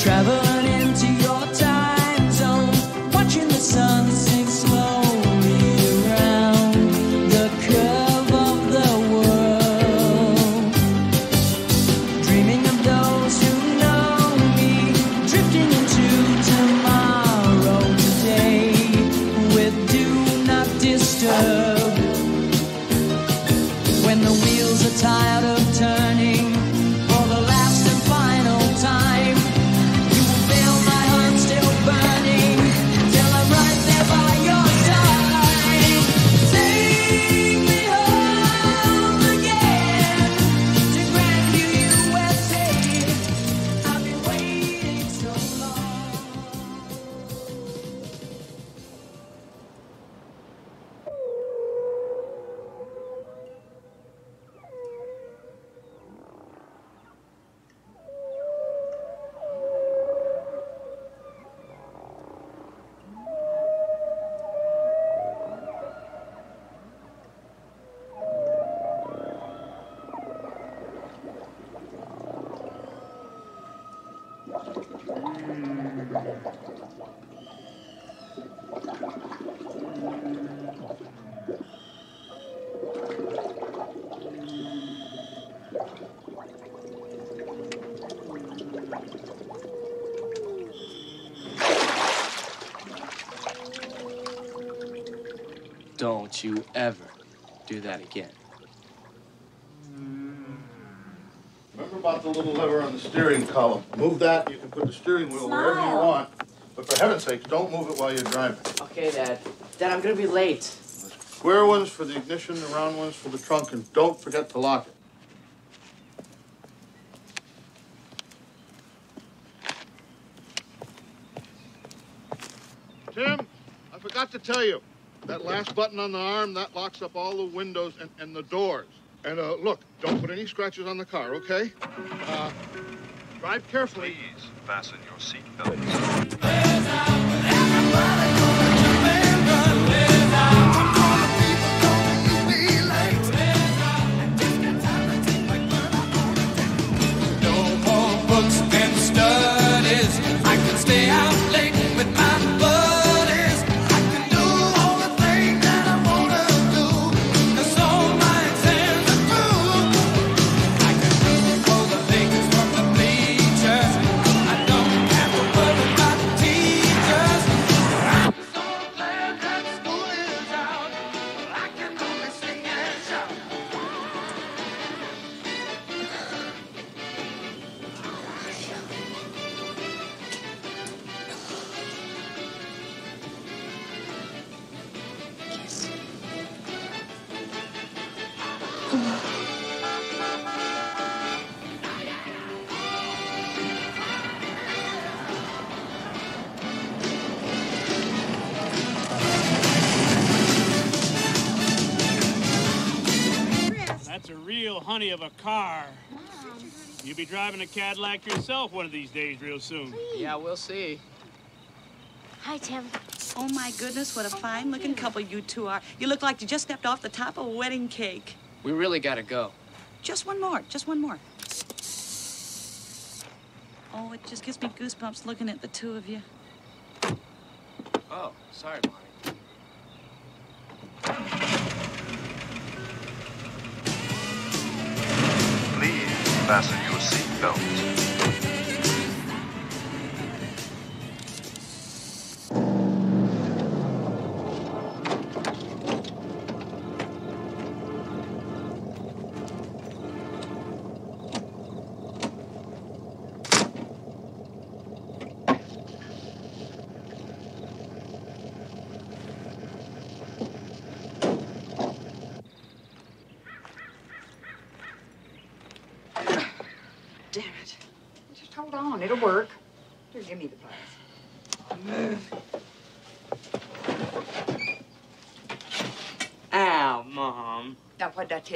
Traveling that again. Remember about the little lever on the steering column. Move that, you can put the steering wheel wherever you want. But for heaven's sake, don't move it while you're driving. Okay, Dad. Dad, I'm gonna be late. Square ones for the ignition, the round ones for the trunk, and don't forget to lock it. Tim, I forgot to tell you, that last button on the arm, that locks up all the windows and, and the doors. And uh, look, don't put any scratches on the car, okay? Uh, drive carefully. Please fasten your seatbelts. Real honey of a car. You'll be driving a Cadillac yourself one of these days, real soon. Yeah, we'll see. Hi, Tim. Oh my goodness, what a fine looking couple you two are. You look like you just stepped off the top of a wedding cake. We really gotta go. Just one more, just one more. Oh, it just gives me goosebumps looking at the two of you. Oh, sorry, Bonnie. Fasten your seatbelts.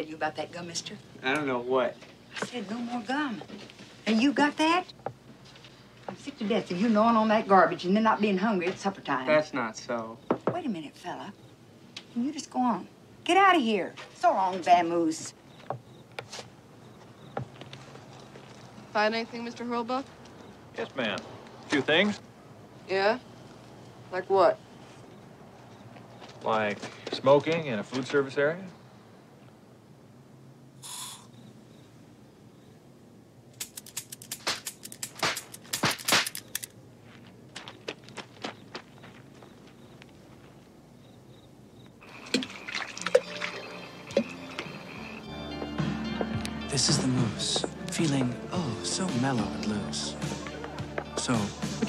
Tell you about that gum, mister? I don't know what. I said no more gum. And you got that? I'm sick to death of you gnawing on that garbage and then not being hungry at supper time. That's not so. Wait a minute, fella. Can you just go on? Get out of here. So long, vamoose. Find anything, Mr. Hurlbuck? Yes, ma'am. A few things, Yeah? Like what? like smoking in a food service area.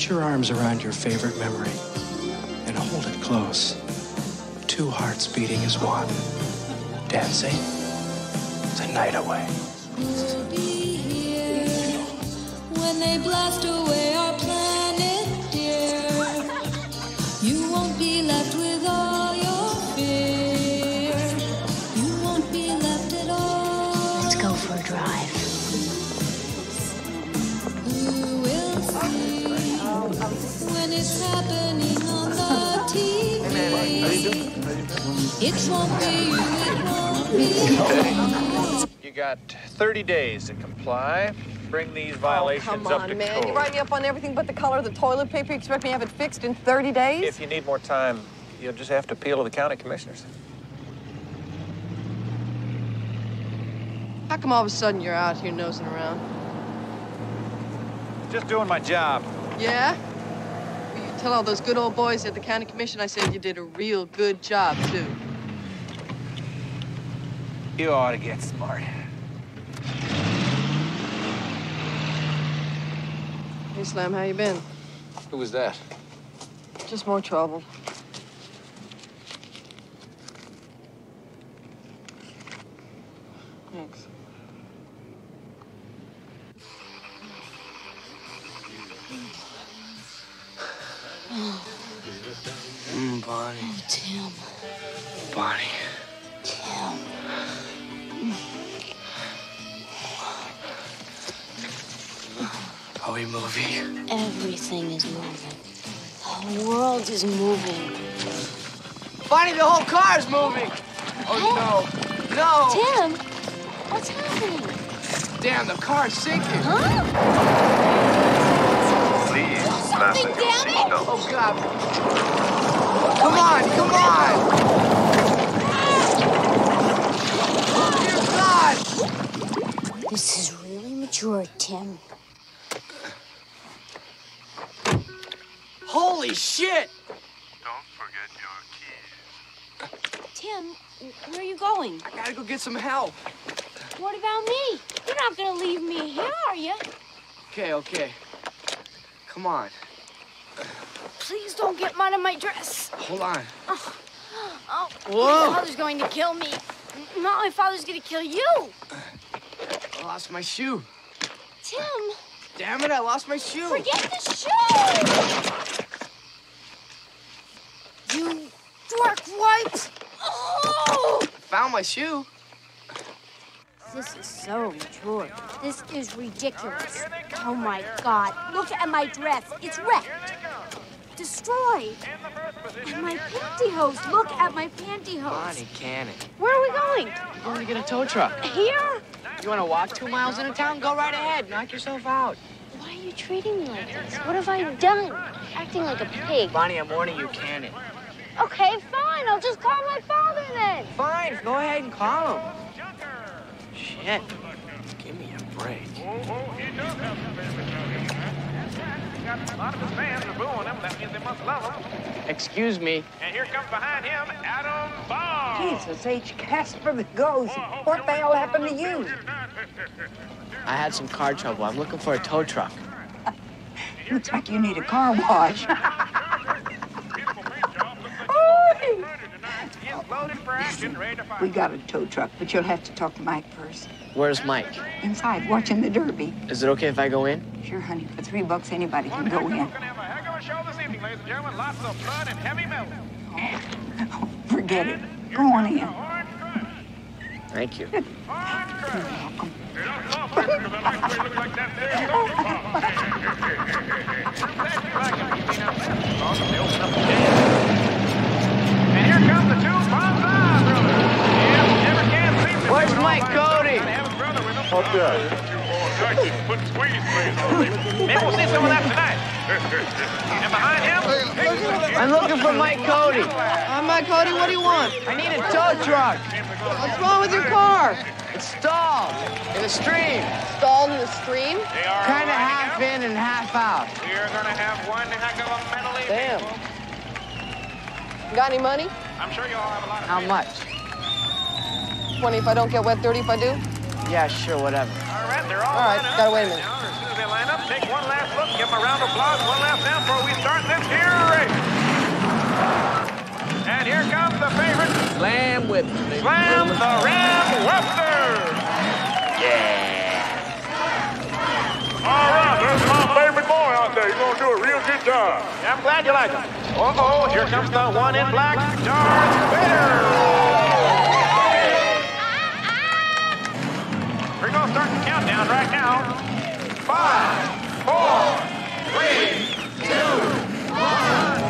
Put your arms around your favorite memory and hold it close. Two hearts beating as one, dancing the night away. It won't be you, it won't be. You got 30 days to comply. Bring these oh, violations oh, Come up on, to man. code. You write me up on everything but the color of the toilet paper. You expect me to have it fixed in 30 days? If you need more time, you'll just have to appeal to the county commissioners. How come all of a sudden you're out here nosing around? Just doing my job. Yeah? Well, you tell all those good old boys at the county commission I said you did a real good job, too. You ought to get smart. Hey, Slam, how you been? Who was that? Just more trouble. Thanks. Mm, Bonnie. Oh, Tim. Bonnie. Are we moving? Everything is moving. The whole world is moving. Bonnie, the whole car is moving. Oh, no. No. Tim, what's happening? Damn, the car's sinking. Please fasten your seatbelts. Oh, God. Come on, come on. Oh, Dear God. This is really mature, Tim. Holy shit. Don't forget your keys. Tim, where are you going? I gotta go get some help. What about me? You're not gonna leave me here, are you? Okay, okay. Come on. Please don't get mud on my dress. Hold on. Oh, oh Whoa. my father's going to kill me. Not my father's going to kill you. I lost my shoe. Tim, Damn it, I lost my shoe. forget the shoe. You dork white. Oh! Found my shoe. This is so mature. This is ridiculous. Oh my God. Look at my dress. It's wrecked. Destroyed. And my pantyhose. Look at my pantyhose. Bonnie Cannon. Where are we going? We're going to get a tow truck. Here? You want to walk two miles into town? Go right ahead. Knock yourself out. Why are you treating me like this? What have I done? Acting like a pig. Bonnie, I'm warning you, can it. Okay, fine. I'll just call my father then. Fine, go ahead and call him. Shit. Give me a break. A lot of his fans are booing him. That means they must love him. Excuse me. And here comes behind him Adam Ball. Jesus H. Casper the Ghost. Oh, what the hell happened to you? I had some car trouble. I'm looking for a tow truck. Looks like you need a car wash. Loaded for action, ready to fire. we got a tow truck, but you'll have to talk to Mike first. Where's Mike? Inside, watching the Derby. Is it okay if I go in? Sure, honey. For three bucks, anybody can go in. Gonna have a heck of a show this evening, ladies and gentlemen. Lots of blood and heavy metal. Oh, forget it. Go on in. Thank you. And here come the two Bonzai brothers. Yeah, never can see them. Where's Mike Cody? Maybe we'll see some of that tonight. and behind him, I'm looking for Mike Cody. I'm Mike Cody. What do you want? I need a tow truck. What's wrong with your car? It's stalled in the stream. Stalled in the stream? Kind of half in and half out. we're going to have one heck of a mental Damn. Got any money? I'm sure you all have a lot of How much? 20 if I don't get wet, 30 if I do? Yeah, sure, whatever. All right, they're all All right, gotta wait a minute. Now, as soon as they line up, take one last look, give them a round of applause, one last down before we start this here race. And here comes the favorite, Slam Webster. Slam the Ram Webster. Yeah. All right, there's my favorite boy out there. You're gonna do a real good job. I'm glad you like him. Uh-oh, here comes the one in black, Darth Vader. We're gonna start the countdown right now. Five, four, three, two, one,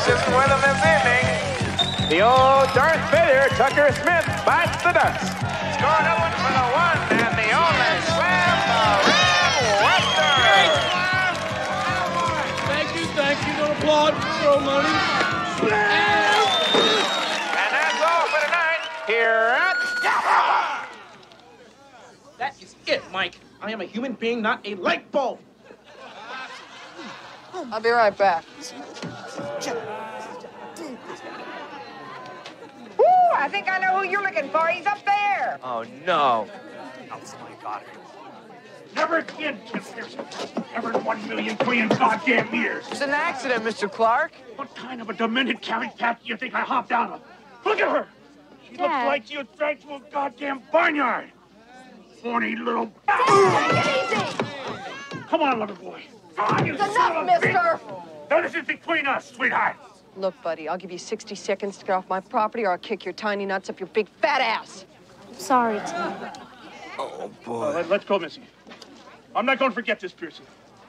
The force is with him this evening. The old Darth Vader, Tucker Smith, bites the dust. Score another one for the one and the only Slam the Ram Webster. Thank you, thank you. Don't applaud. Throw money. Slam! And that's all for tonight here at That is it, Mike. I am a human being, not a light bulb. I'll be right back. I think I know who you're looking for. He's up there. Oh, no. Never again, Tim Pearson. Never in one million trillion goddamn years. It's an accident, Mr. Clark. What kind of a demented county cat do you think I hopped out of? Look at her. She looks like she was dragged to a goddamn barnyard. Horny little. Come on, little boy. Come on, you Enough, son of a bitch. mister. Now, this is between us, sweetheart. Look, buddy, I'll give you 60 seconds to get off my property or I'll kick your tiny nuts up your big fat ass. Sorry, Tim. Oh, boy. let, let's go, Missy. I'm not going to forget this, Pearson.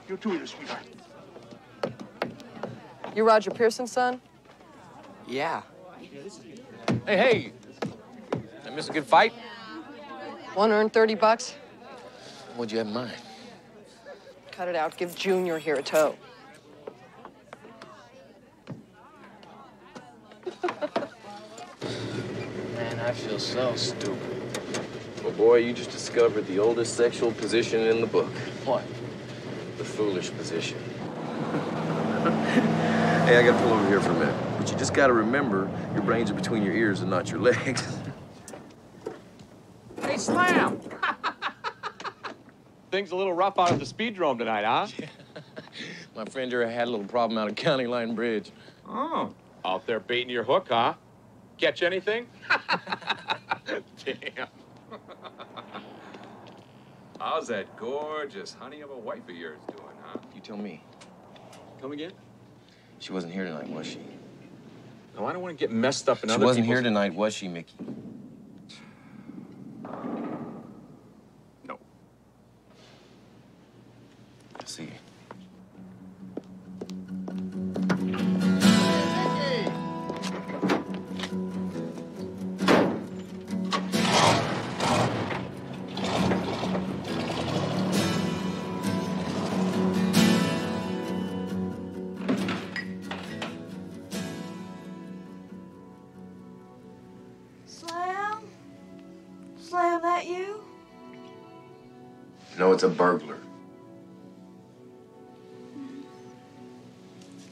You too, either, sweetheart. You Roger Pearson's son? Yeah. Hey, hey. I miss a good fight? One earned 30 bucks? What'd you have in mind? Cut it out. Give Junior here a tow. Man, I feel so stupid. Well, boy, you just discovered the oldest sexual position in the book. What? The foolish position. hey, I gotta pull over here for a minute. But you just gotta remember your brains are between your ears and not your legs. Hey, Slam! Things a little rough out at the speedrome tonight, huh? My friend here had a little problem out at County Line Bridge. Oh. Out there baiting your hook, huh? Catch anything? Damn. How's that gorgeous honey of a wife of yours doing, huh? You tell me. Come again? She wasn't here tonight, was she? No, I don't want to get messed up in She other wasn't people's... here tonight, was she, Mickey? It's a burglar.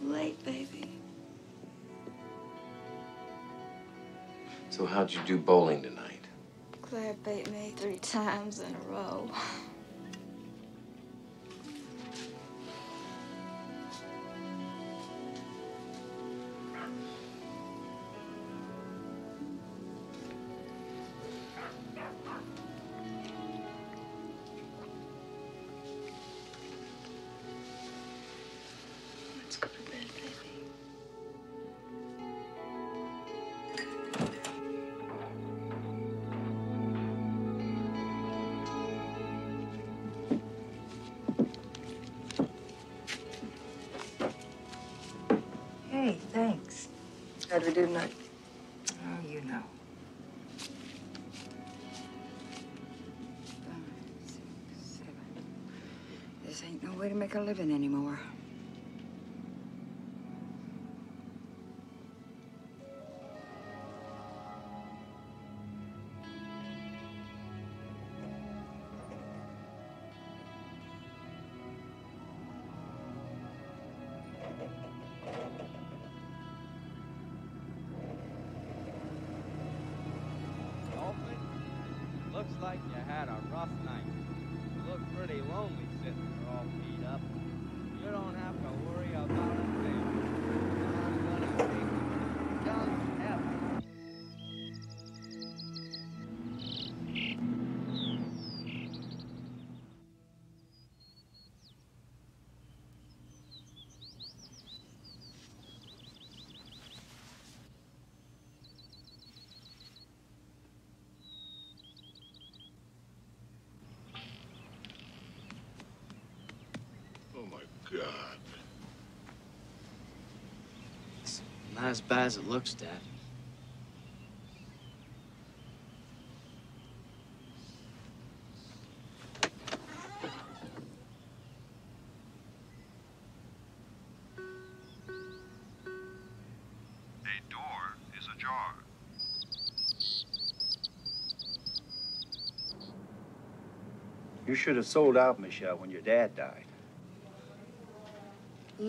Late, baby. So how'd you do bowling tonight? Claire bait me three times in a row. make a living anymore. Oh, my God. It's not as bad as it looks, Dad. A door is ajar. You should have sold out, Michelle, when your dad died.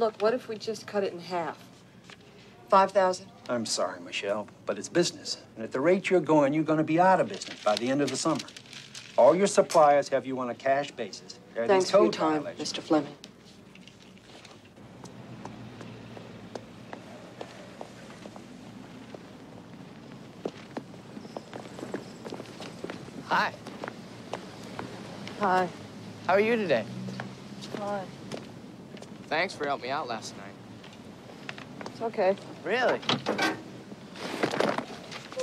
Look, what if we just cut it in half? Five thousand? I'm sorry, Michelle, but it's business. And at the rate you're going, you're going to be out of business by the end of the summer. All your suppliers have you on a cash basis. There are Thanks for your time, violations. Mr. Fleming. Hi. Hi. How are you today? Thanks for helping me out last night. It's okay. Really?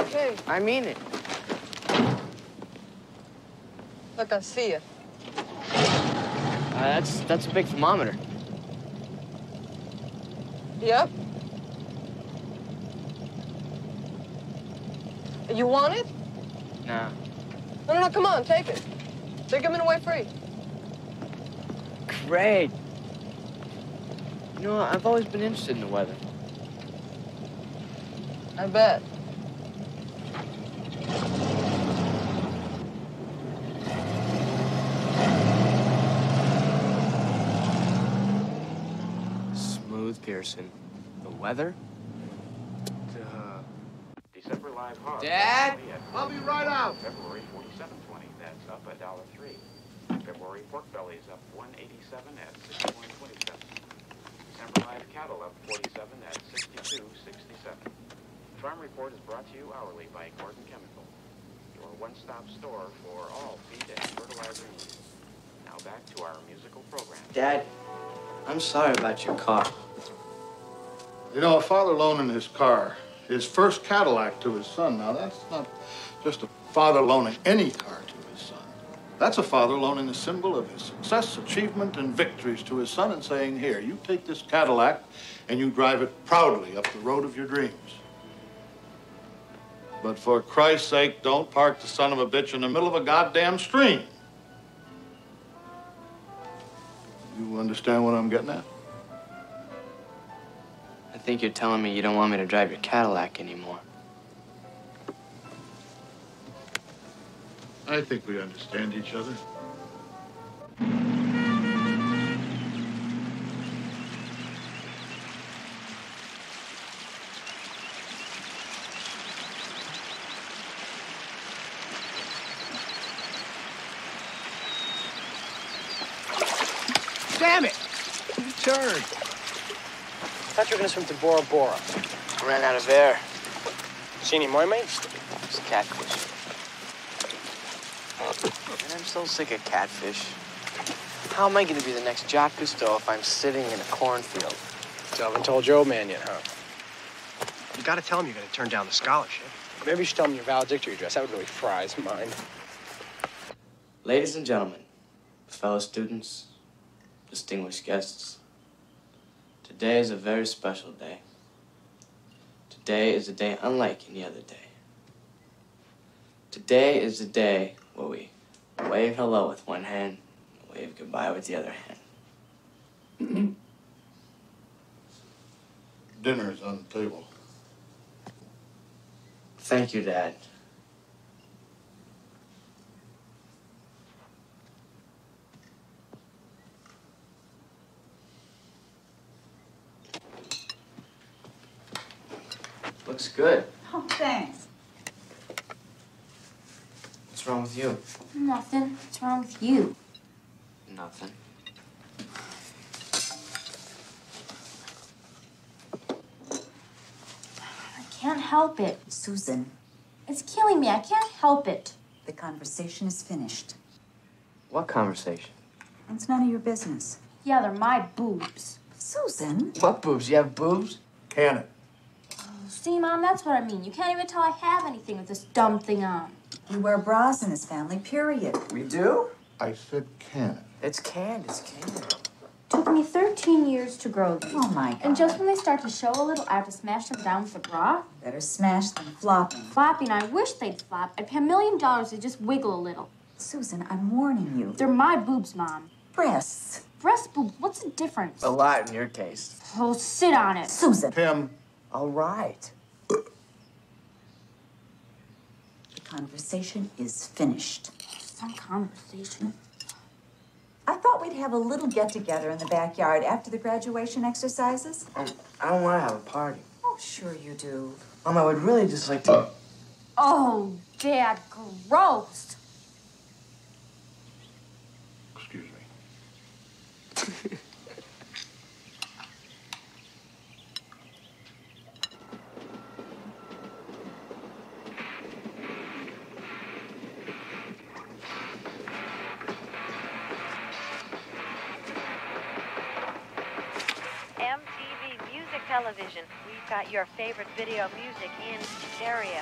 Okay. I mean it. Look, I see you. Uh, that's that's a big thermometer. Yep. You want it? Nah. No, no, no, come on, take it. They're giving away free. Great. You know, I've always been interested in the weather. I bet. Smooth Pearson. The weather? Uh, December live hard. Dad? I'll be right out. February 47.20. That's up a dollar three. February pork belly is up 187 at 61.27. December live cattle up 47 at 62.67. Farm Report is brought to you hourly by Gordon Chemical, your one-stop store for all feed and fertilizer needs. Now back to our musical program. Dad, I'm sorry about your car. You know, a father loaning his car, his first Cadillac to his son. Now, that's not just a father loaning any car to his son. That's a father loaning a symbol of his success, achievement, and victories to his son and saying, Here, you take this Cadillac and you drive it proudly up the road of your dreams. But for Christ's sake, don't park the son of a bitch in the middle of a goddamn stream. You understand what I'm getting at? I think you're telling me you don't want me to drive your Cadillac anymore. I think we understand each other. Damn it! You turned. thought you were gonna swim to Bora Bora. Ran out of air. See any mermaids? It's catfish. Man, I'm so sick of catfish. How am I gonna be the next Jacques Cousteau if I'm sitting in a cornfield? So I haven't told your old man yet, huh? You gotta tell him you're gonna turn down the scholarship. Maybe you should tell him your valedictory address. That would really fry his mind. Ladies and gentlemen, fellow students, distinguished guests, today is a very special day. Today is a day unlike any other day. Today is the day where we wave hello with one hand wave goodbye with the other hand. Dinner's on the table. Thank you, Dad. Looks good. Oh, thanks. What's wrong with you? Nothing. What's wrong with you? Nothing. I can't help it. Susan, It's killing me. I can't help it. the conversation is finished. What conversation? It's none of your business. Yeah, they're my boobs. Susan? What boobs? You have boobs? Can it? Oh, see, Mom, that's what I mean. You can't even tell I have anything with this dumb thing on. We wear bras in this family, period. We do? I said can. It's canned. It's canned. Took me 13 years to grow these. Oh my god. And just when they start to show a little, I have to smash them down with a bra. Better smash than flopping. Flopping, I wish they'd flop. I'd pay a million dollars to just wiggle a little. Susan, I'm warning you. They're my boobs, Mom. Breasts. Breast boobs, what's the difference? A lot in your case. Oh, sit on it. Susan. Tim, All right. The conversation is finished. Some conversation. I thought we'd have a little get together in the backyard after the graduation exercises. Um, I don't want to have a party. Oh, sure you do. Mom, I would really just like to. Oh, Dad, gross. excuse me. Television. We've got your favorite video music in stereo.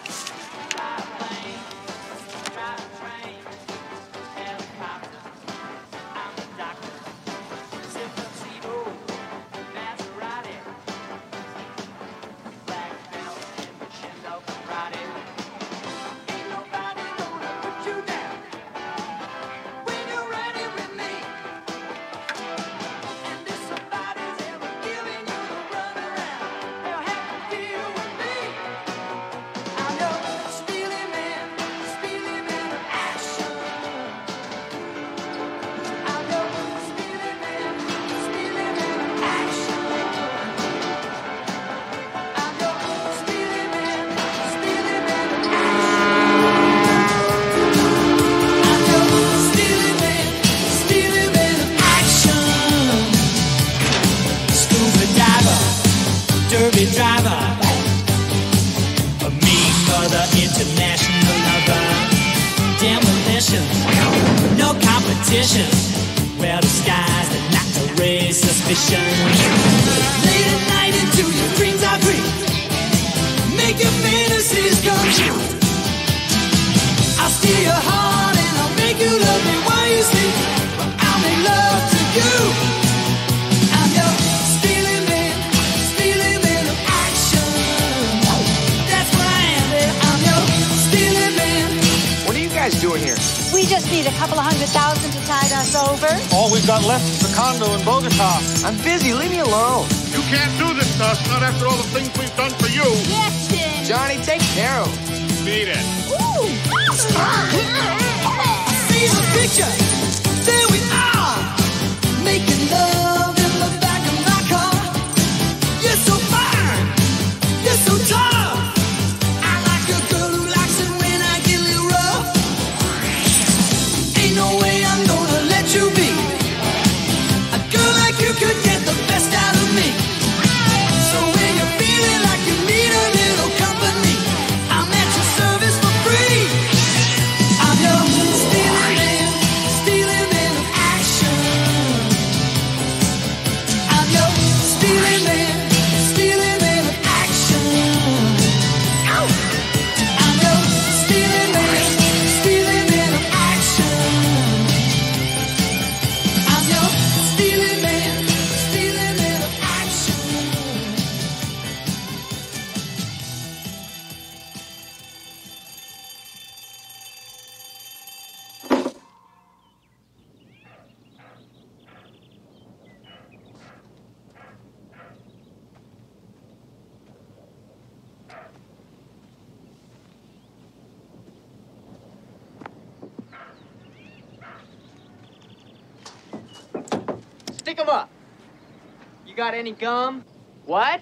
Any gum? What?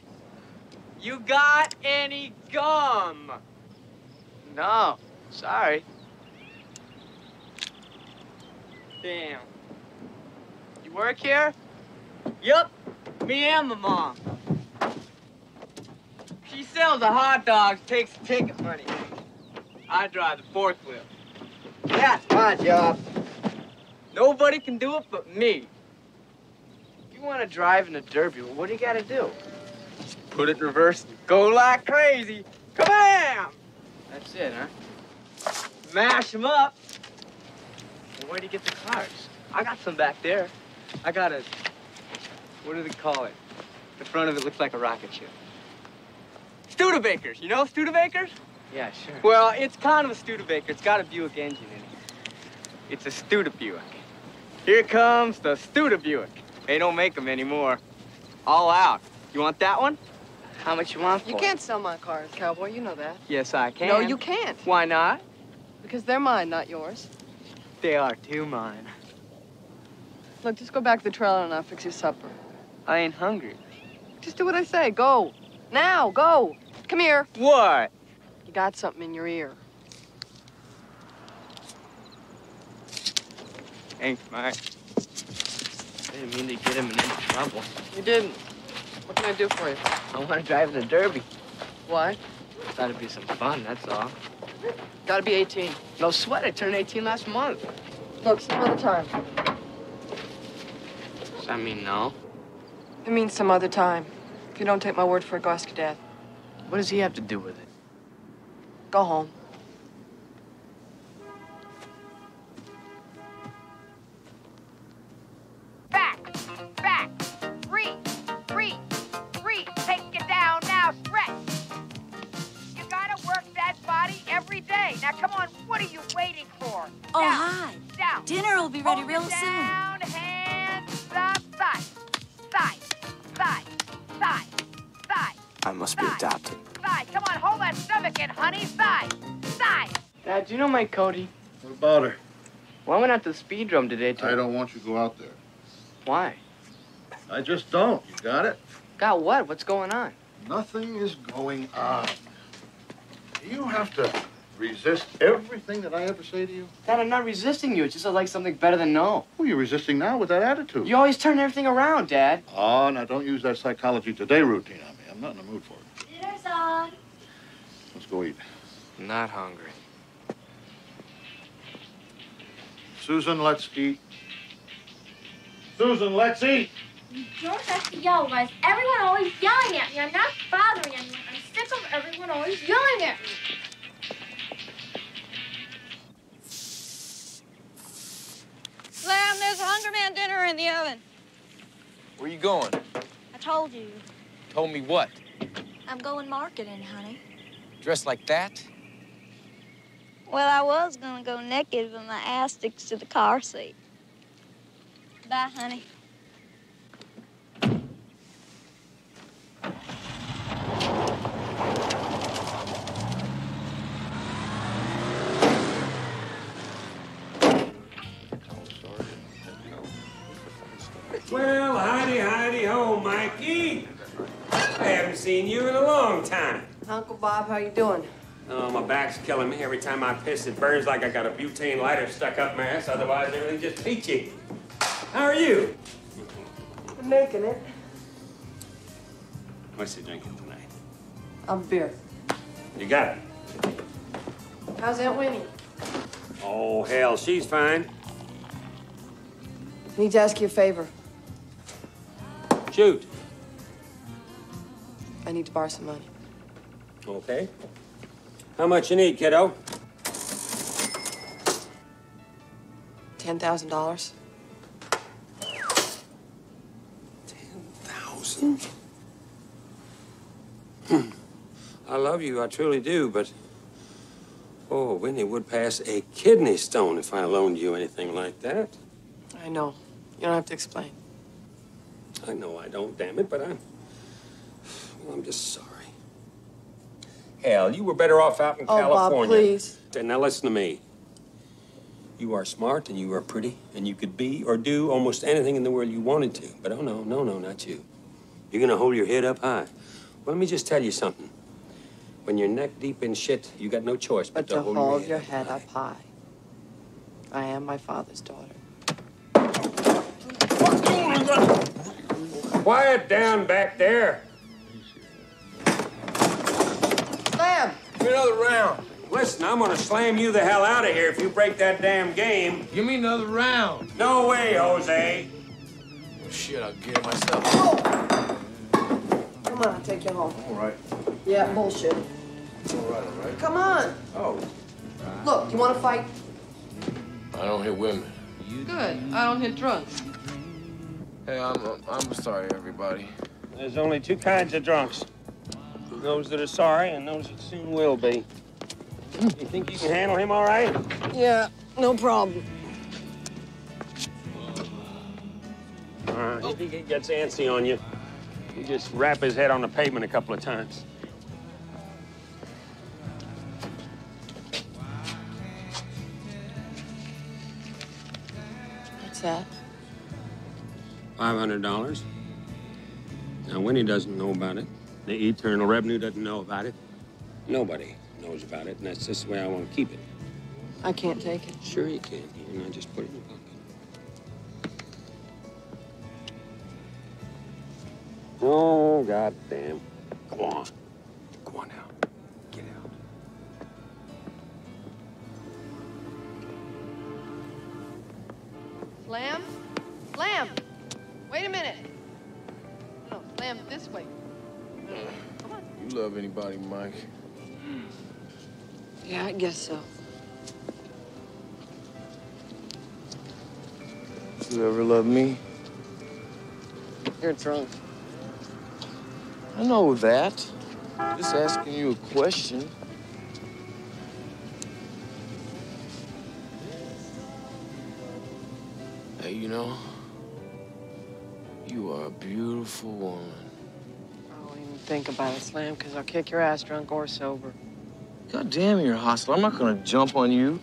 You got any gum? No. Sorry. Damn. You work here? Yup. Me and my mom. She sells the hot dogs, takes the ticket money. I drive the forklift. That's my job. Nobody can do it but me. If you want to drive in a derby, well, what do you got to do? Just put it in reverse and go like crazy. Kabam! That's it, huh? Mash them up. Well, where do you get the cars? I got some back there. I got a, what do they call it? The front of it looks like a rocket ship. Studebakers. You know Studebakers? Yeah, sure. Well, it's kind of a Studebaker. It's got a Buick engine in it. It's a Studa Buick. Here comes the Studa Buick. They don't make them anymore. All out. You want that one? How much you want for You can't sell my cars, cowboy. You know that. Yes, I can. No, you can't. Why not? Because they're mine, not yours. They are too mine. Look, just go back to the trailer and I'll fix you supper. I ain't hungry. Just do what I say. Go. Now, go. Come here. What? You got something in your ear. Thanks, Mike. I didn't mean to get him in any trouble. You didn't. What can I do for you? I want to drive in a derby. Why? Thought it'd be some fun, that's all. Gotta be 18. No sweat, I turned 18 last month. Look, some other time. Does that mean no? It means some other time. If you don't take my word for it, go ask your dad. What does he have to do with it? Go home. Now, come on, what are you waiting for? Oh, Down, hi. Down. Dinner will be ready Hold real it soon. Down, hands up, side, side, side, side, side, I must be adopted. side. Come on, hold that stomach in, honey. Side, side. Dad, do you know Mike Cody? What about her? Well, I went out to the speedrome today to... I don't want you to go out there. Why? I just don't. You got it? Got what? What's going on? Nothing is going on. You have to resist everything that I ever say to you. Dad, I'm not resisting you. It's just I like something better than no. Who are you resisting now with that attitude? You always turn everything around, Dad. Oh, now don't use that psychology today routine on me. I'm not in the mood for it. Dinner's on. Let's go eat. Not hungry. Susan, let's eat. Susan, let's eat. You don't have to yell, guys. Everyone always yelling at me. I'm not bothering anyone. I'm sick of everyone always yelling at me. Lamb, there's a Hungry Man dinner in the oven. Where you going? I told you. Told me what? I'm going marketing, honey. Dressed like that? Well, I was gonna go naked, but my ass sticks to the car seat. Bye, honey. Well, howdy, howdy, ho, Mikey. I haven't seen you in a long time. Uncle Bob, how you doing? Oh, my back's killing me. Every time I piss, it burns like I got a butane lighter stuck up my ass. Otherwise, everything's just peachy. How are you? I'm making it. What's you drinking tonight? I'm beer. You got it. How's Aunt Winnie? Oh, hell, she's fine. Need to ask you a favor. Shoot. I need to borrow some money. Okay. How much you need, kiddo? Ten thousand dollars. Thousand? Hmm. I love you, I truly do, but oh, Winnie would pass a kidney stone if I loaned you anything like that. I know. You don't have to explain. I know I don't, damn it, but I'm. Well, I'm just sorry. Hell, you were better off out in Oh, Bob, California. please. And now listen to me. You are smart and you are pretty, and you could be or do almost anything in the world you wanted to. But oh no, no, no, not you. You're gonna hold your head up high. Well, let me just tell you something. When you're neck deep in shit, you got no choice but, But to hold, hold your your head up high. I am my father's daughter. Quiet down back there. Slam! Give me another round. Listen, I'm gonna slam you the hell out of here if you break that damn game. Give me another round. No way, Jose. Oh Shit, I'll get it myself. Oh. Come on, I'll take you home. All right. Yeah, bullshit. All right, all right. Come on. Oh. Look, you want to fight? I don't hit women. Good. I don't hit drunks. Hey, I'm, I'm sorry, everybody. There's only two kinds of drunks. Those that are sorry and those that soon will be. You think you can handle him all right? Yeah, no problem. All right. If he gets antsy on you, you just rap his head on the pavement a couple of times. What's that? Five hundred dollars. Now, Winnie doesn't know about it. The Eternal Revenue doesn't know about it. Nobody knows about it, and that's just the way I want to keep it. I can't take it. Sure you can. And I just put it in your pocket. Oh, goddamn. Come on. Come on now. Get out. Slam? Slam! Wait a minute. No, slam this way. You love anybody, Mike? Yeah, I guess so. You ever love me? You're drunk. I know that. Just asking you a question. Hey, you know, you are a beautiful woman. I won't even think about it, Slam, because I'll kick your ass drunk or sober. God damn, you're hostile. I'm not gonna jump on you.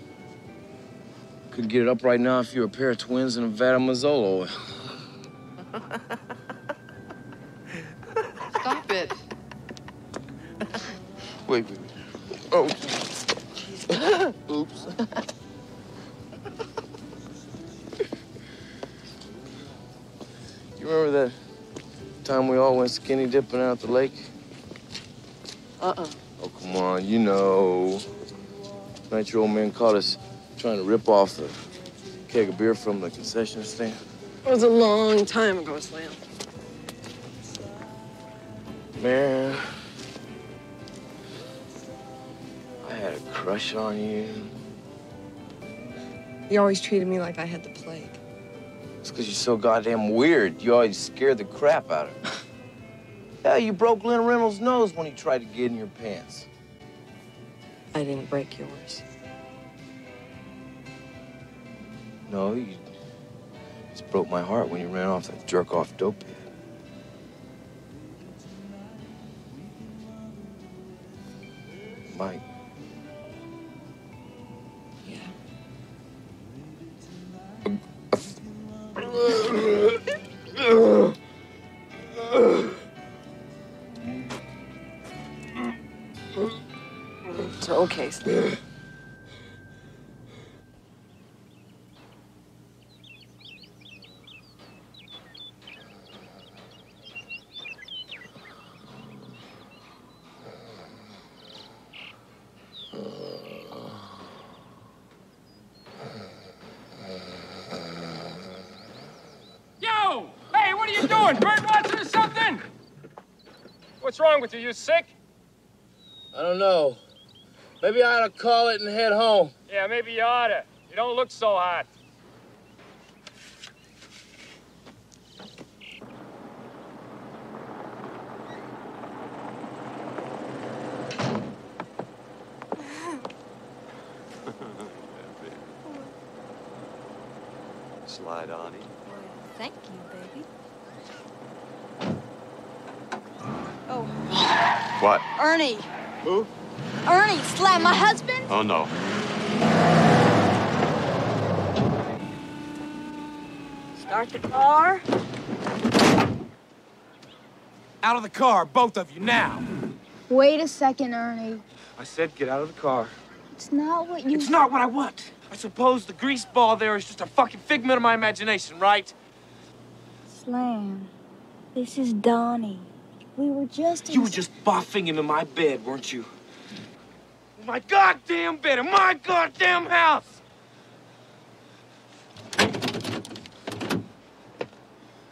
Could get it up right now if you're a pair of twins and a vat of Mazola oil. Stop it. Wait, wait, wait. Oh. Oops. remember that time we all went skinny dipping out the lake? Uh-uh. Oh, come on, you know. Night your old man caught us trying to rip off the keg of beer from the concession stand. It was a long time ago, Slam. Man, I had a crush on you. You always treated me like I had the plague. It's because you're so goddamn weird. You always scare the crap out of me. yeah, you broke Lynn Reynolds' nose when he tried to get in your pants. I didn't break yours. No, you just broke my heart when you ran off that jerk off dope head. Mike. What's wrong with you? You sick? I don't know. Maybe I ought to call it and head home. Yeah, maybe you oughta. You don't look so hot. Slide on in. Thank you, baby. Oh. What? Ernie. Who? Ernie, slam my husband? Oh, no. Start the car. Out of the car, both of you, now. Wait a second, Ernie. I said get out of the car. It's not what you. It's not what I want. I suppose the grease ball there is just a fucking figment of my imagination, right? Slam. This is Donnie. We were just. You were just buffing him in my bed, weren't you? My goddamn bed, in my goddamn house!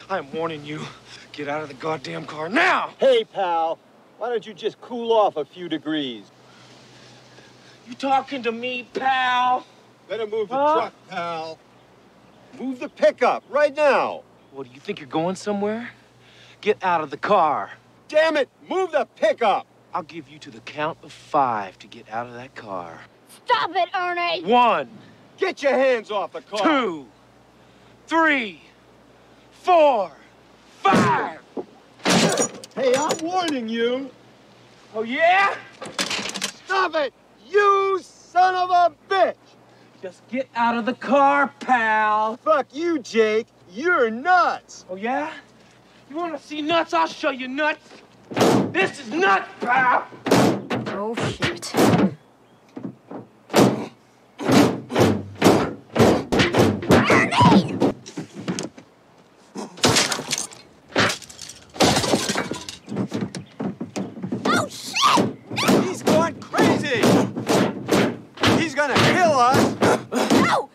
I'm warning you. Get out of the goddamn car now! Hey, pal. Why don't you just cool off a few degrees? You talking to me, pal? Better move the Huh? truck, pal. Move the pickup right now. What, do you think you're going somewhere? Get out of the car. Damn it, move the pickup. I'll give you to the count of five to get out of that car. Stop it, Ernie! One, Get your hands off the car. two, three, four, five. Hey, I'm warning you. Oh, yeah? Stop it, you son of a bitch. Just get out of the car, pal. Fuck you, Jake. You're nuts. Oh, yeah? You want to see nuts? I'll show you nuts. This is nuts, pal. Oh, shit. Oh, shit! He's going crazy. He's gonna kill us. No!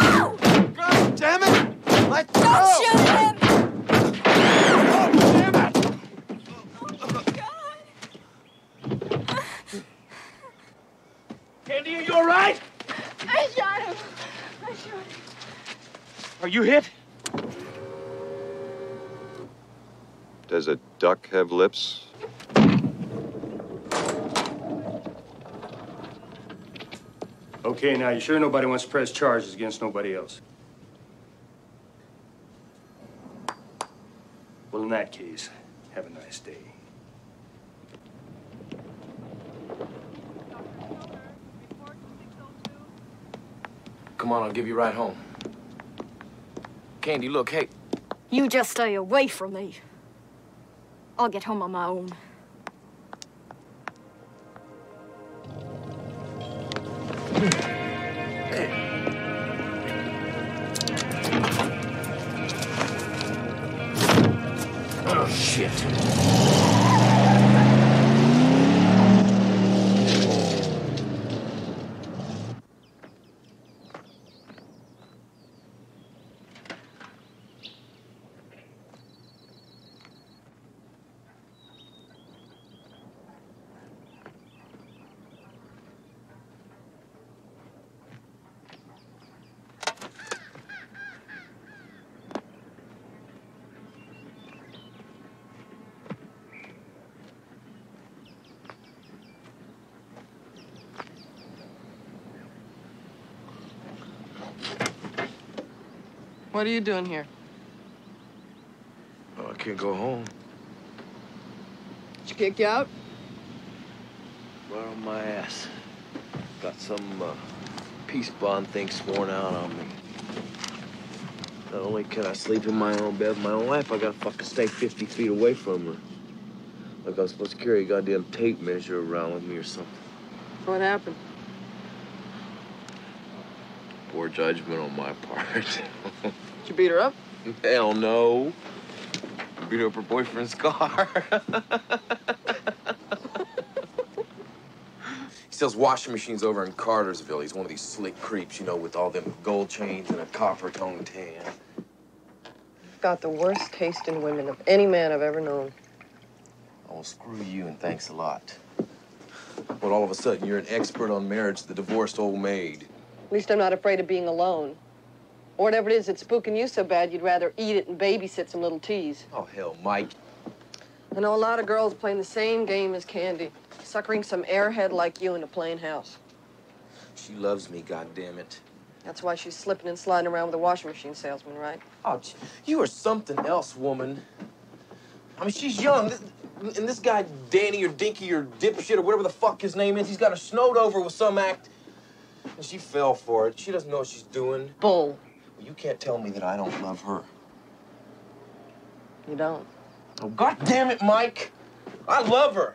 No! God damn it. Let's Don't go. shoot him! Oh, damn it. Candy, are you all right? I shot him. I shot him. Are you hit? Does a duck have lips? Okay, now you sure nobody wants to press charges against nobody else? Well, in that case, have a nice day. Come on, I'll give you a ride home. Candy, look, hey. You just stay away from me. I'll get home on my own. Oh, shit. What are you doing here? Oh, I can't go home. Did you kick you out? Right on my ass. Got some uh, peace bond thing sworn out on me. Not only can I sleep in my own bed with my own wife, I gotta fucking stay 50 feet away from her. Like I was supposed to carry a goddamn tape measure around with me or something. What happened? Poor judgment on my part. Did you beat her up? Hell no. Beat up her boyfriend's car. he sells washing machines over in Cartersville. He's one of these slick creeps, you know, with all them gold chains and a Coppertone tan. Got the worst taste in women of any man I've ever known. Oh, screw you and thanks a lot. But all of a sudden, you're an expert on marriage to the divorced old maid. At least I'm not afraid of being alone. Or whatever it is that's spooking you so bad you'd rather eat it and babysit some little tease. Oh, hell, Mike. I know a lot of girls playing the same game as Candy, suckering some airhead like you in a plain house. She loves me, goddammit. That's why she's slipping and sliding around with a washing machine salesman, right? Oh, you are something else, woman. I mean, she's young. And this guy, Danny or Dinky or Dipshit or whatever the fuck his name is, he's got her snowed over with some act. And she fell for it. She doesn't know what she's doing. Bull. You can't tell me that I don't love her. You don't. Oh, God damn it, Mike. I love her.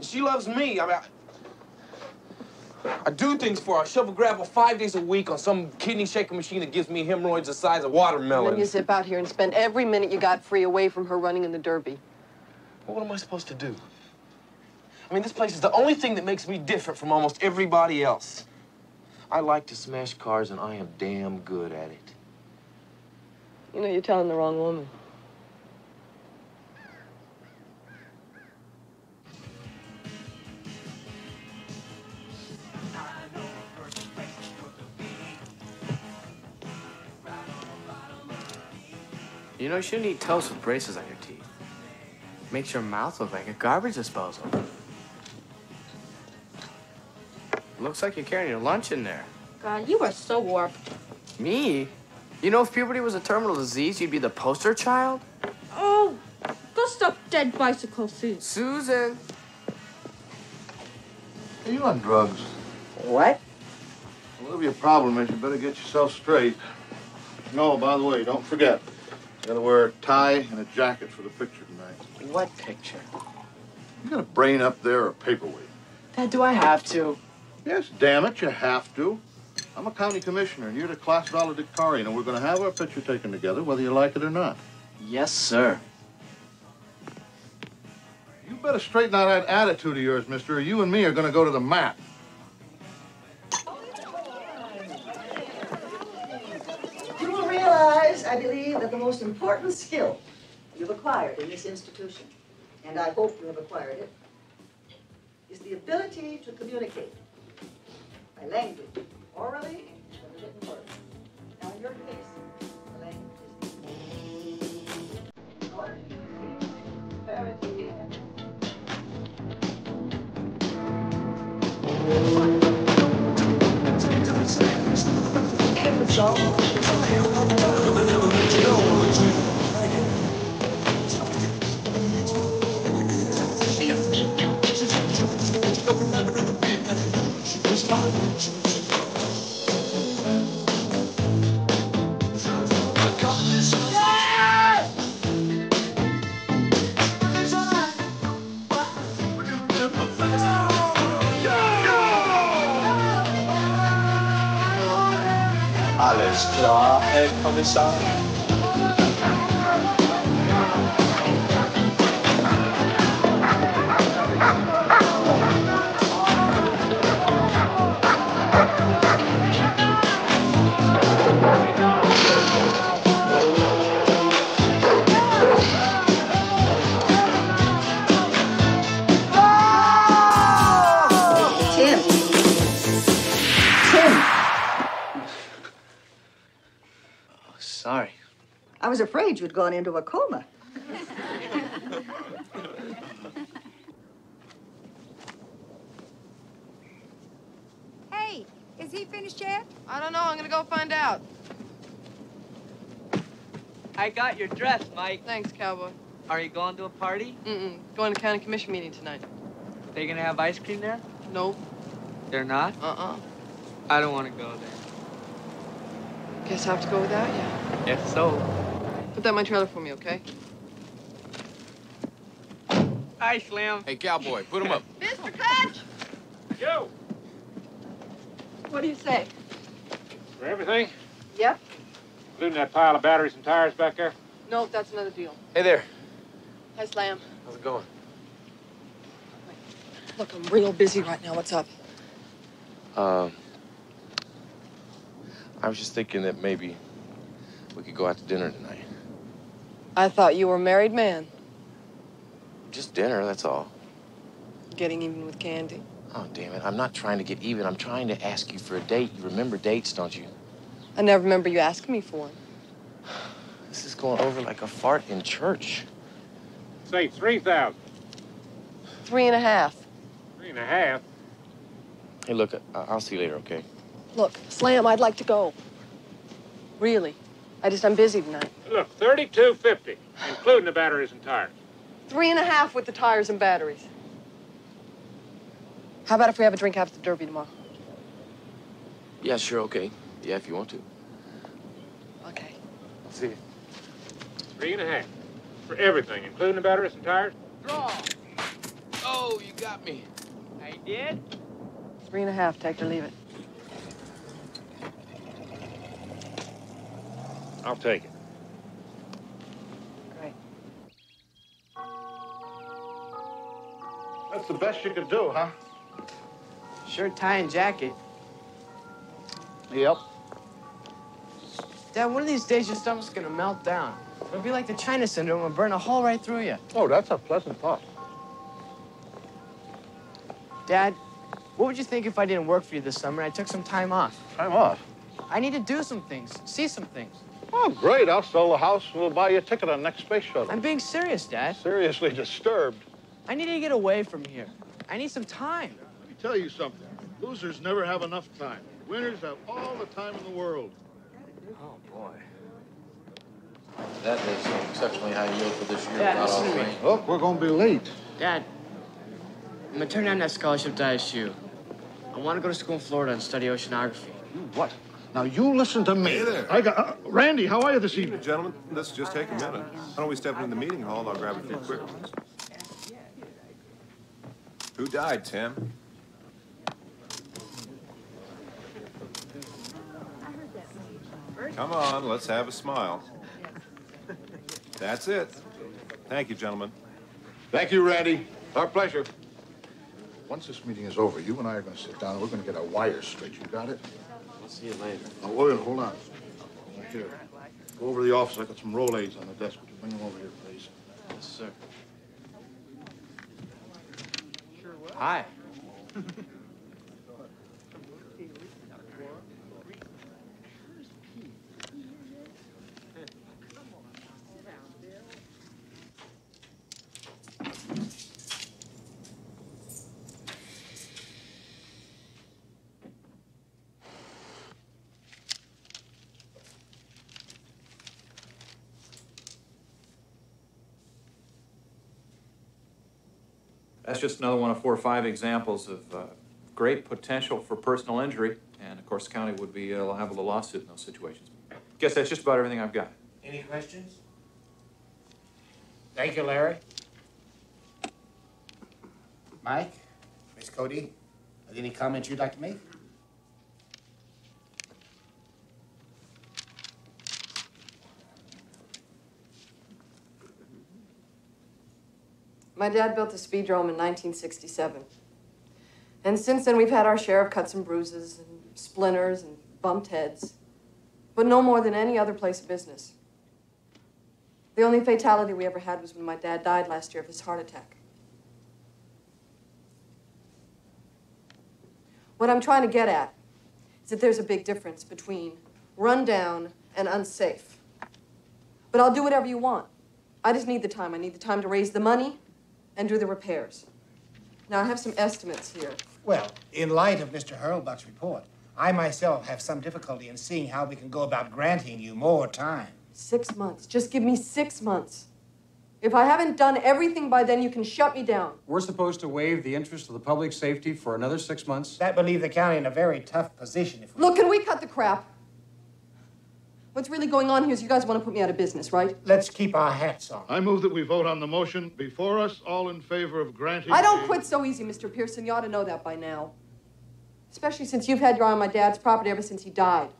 She loves me. I mean, I, I do things for her. I shovel gravel five days a week on some kidney shaking machine that gives me hemorrhoids the size of And watermelons. then you zip out here and spend every minute you got free away from her running in the derby. Well, what am I supposed to do? I mean, this place is the only thing that makes me different from almost everybody else. I like to smash cars, and I am damn good at it. You know, you're telling the wrong woman. You know, you shouldn't eat toast with braces on your teeth. Makes your mouth look like a garbage disposal. Looks like you're carrying your lunch in there. God, you are so warped. Me? You know, if puberty was a terminal disease, you'd be the poster child? Oh, go stop dead bicycle seats. Susan. Are you on drugs? What? Whatever your problem is, you better get yourself straight. No, by the way, don't forget. You gotta wear a tie and a jacket for the picture tonight. What picture? You got a brain up there or a paperweight? Dad, do I have to? Yes, damn it, you have to. I'm a county commissioner, and you're the class valedictorian, and we're gonna have our picture taken together, whether you like it or not. Yes, sir. You better straighten out that attitude of yours, mister, or you and me are gonna go to the mat. You will realize, I believe, that the most important skill you've acquired in this institution, and I hope you have acquired it, is the ability to communicate by language, orally, written word. Now, in your case, the language is Alles klar, Herr Kommissar? Was afraid you'd gone into a coma. Hey, is he finished yet? I don't know. I'm gonna go find out. I got your dress, Mike. Thanks, cowboy. Are you going to a party? Mm-mm. Going to county commission meeting tonight. They gonna have ice cream there? Nope. They're not? Uh-uh. I don't want to go there. Guess I have to go without you. If so. Put that in my trailer for me, okay? Hi, Slim. Hey, cowboy, put him up. Mr. Clutch! Yo! What do you say? For everything, Yep. including that pile of batteries and tires back there? No, that's another deal. Hey there. Hi, Slam. How's it going? Look, I'm real busy right now. What's up? Um, I was just thinking that maybe we could go out to dinner tonight. I thought you were a married man. Just dinner, that's all. Getting even with Candy. Oh, damn it. I'm not trying to get even. I'm trying to ask you for a date. You remember dates, don't you? I never remember you asking me for one. This is going over like a fart in church. Say 3,000. Three and a half. Three and a half. Hey, look, I- I'll see you later, okay? Look, Slam, I'd like to go. Really. I just, I'm busy tonight. Look, 3250, including the batteries and tires. Three and a half with the tires and batteries. How about if we have a drink after the Derby tomorrow? Yeah, sure, okay. Yeah, if you want to. Okay. I'll see you. Three and a half. For everything, including the batteries and tires. Draw. Oh, you got me. I did? Three and a half, take or leave it. I'll take it. That's the best you could do, huh? Shirt, tie, and jacket. Yep. Dad, one of these days your stomach's gonna melt down. It'll be like the China syndrome and burn a hole right through you. Oh, that's a pleasant thought. Dad, what would you think if I didn't work for you this summer and I took some time off? Time off? I need to do some things, see some things. Oh, great. I'll sell the house. and We'll buy you a ticket on next space shuttle. I'm being serious, Dad. seriously disturbed. I need to get away from here. I need some time. Let me tell you something. Losers never have enough time. Winners have all the time in the world. Oh, boy. That is exceptionally high yield for this year. Dad, listen to me. rain. Look, we're going to be late. Dad, I'm gonna turn down that scholarship to ISU. I want to go to school in Florida and study oceanography. You What? Now, you listen to me. Hey there. I got... Uh, Randy, how are you this evening? Gentlemen, let's just take a minute. Why don't we step into the meeting hall and I'll grab a few quick ones. Who died, Tim? Come on, let's have a smile. That's it. Thank you, gentlemen. Thank you, Randy. Our pleasure. Once this meeting is over, you and I are going to sit down and we're going to get our wires straight. You got it? I'll see you later. Oh, wait, hold on. Right here. Go over to the office. I got some Rolaids on the desk. Would you bring them over here, please? Yes, sir. Hi. That's just another one of four or five examples of uh, great potential for personal injury, and of course, the county would be uh, liable to lawsuit in those situations. Guess that's just about everything I've got. Any questions? Thank you, Larry. Mike, Miss Cody, any comments you'd like to make? My dad built a speedrome in 1967. And since then, we've had our share of cuts and bruises and splinters and bumped heads, but no more than any other place of business. The only fatality we ever had was when my dad died last year of his heart attack. What I'm trying to get at is that there's a big difference between rundown and unsafe. But I'll do whatever you want. I just need the time. I need the time to raise the money and do the repairs. Now, I have some estimates here. Well, in light of Mr. Hurlbuck's report, I myself have some difficulty in seeing how we can go about granting you more time. Six months. Just give me six months. If I haven't done everything by then, you can shut me down. We're supposed to waive the interest of the public safety for another six months? That would leave the county in a very tough position if we... Look, can we cut the crap? What's really going on here is you guys want to put me out of business, right? Let's keep our hats on. I move that we vote on the motion before us, all in favor of granting. I don't quit so easy, Mr. Pearson. You ought to know that by now. Especially since you've had your eye on my dad's property ever since he died.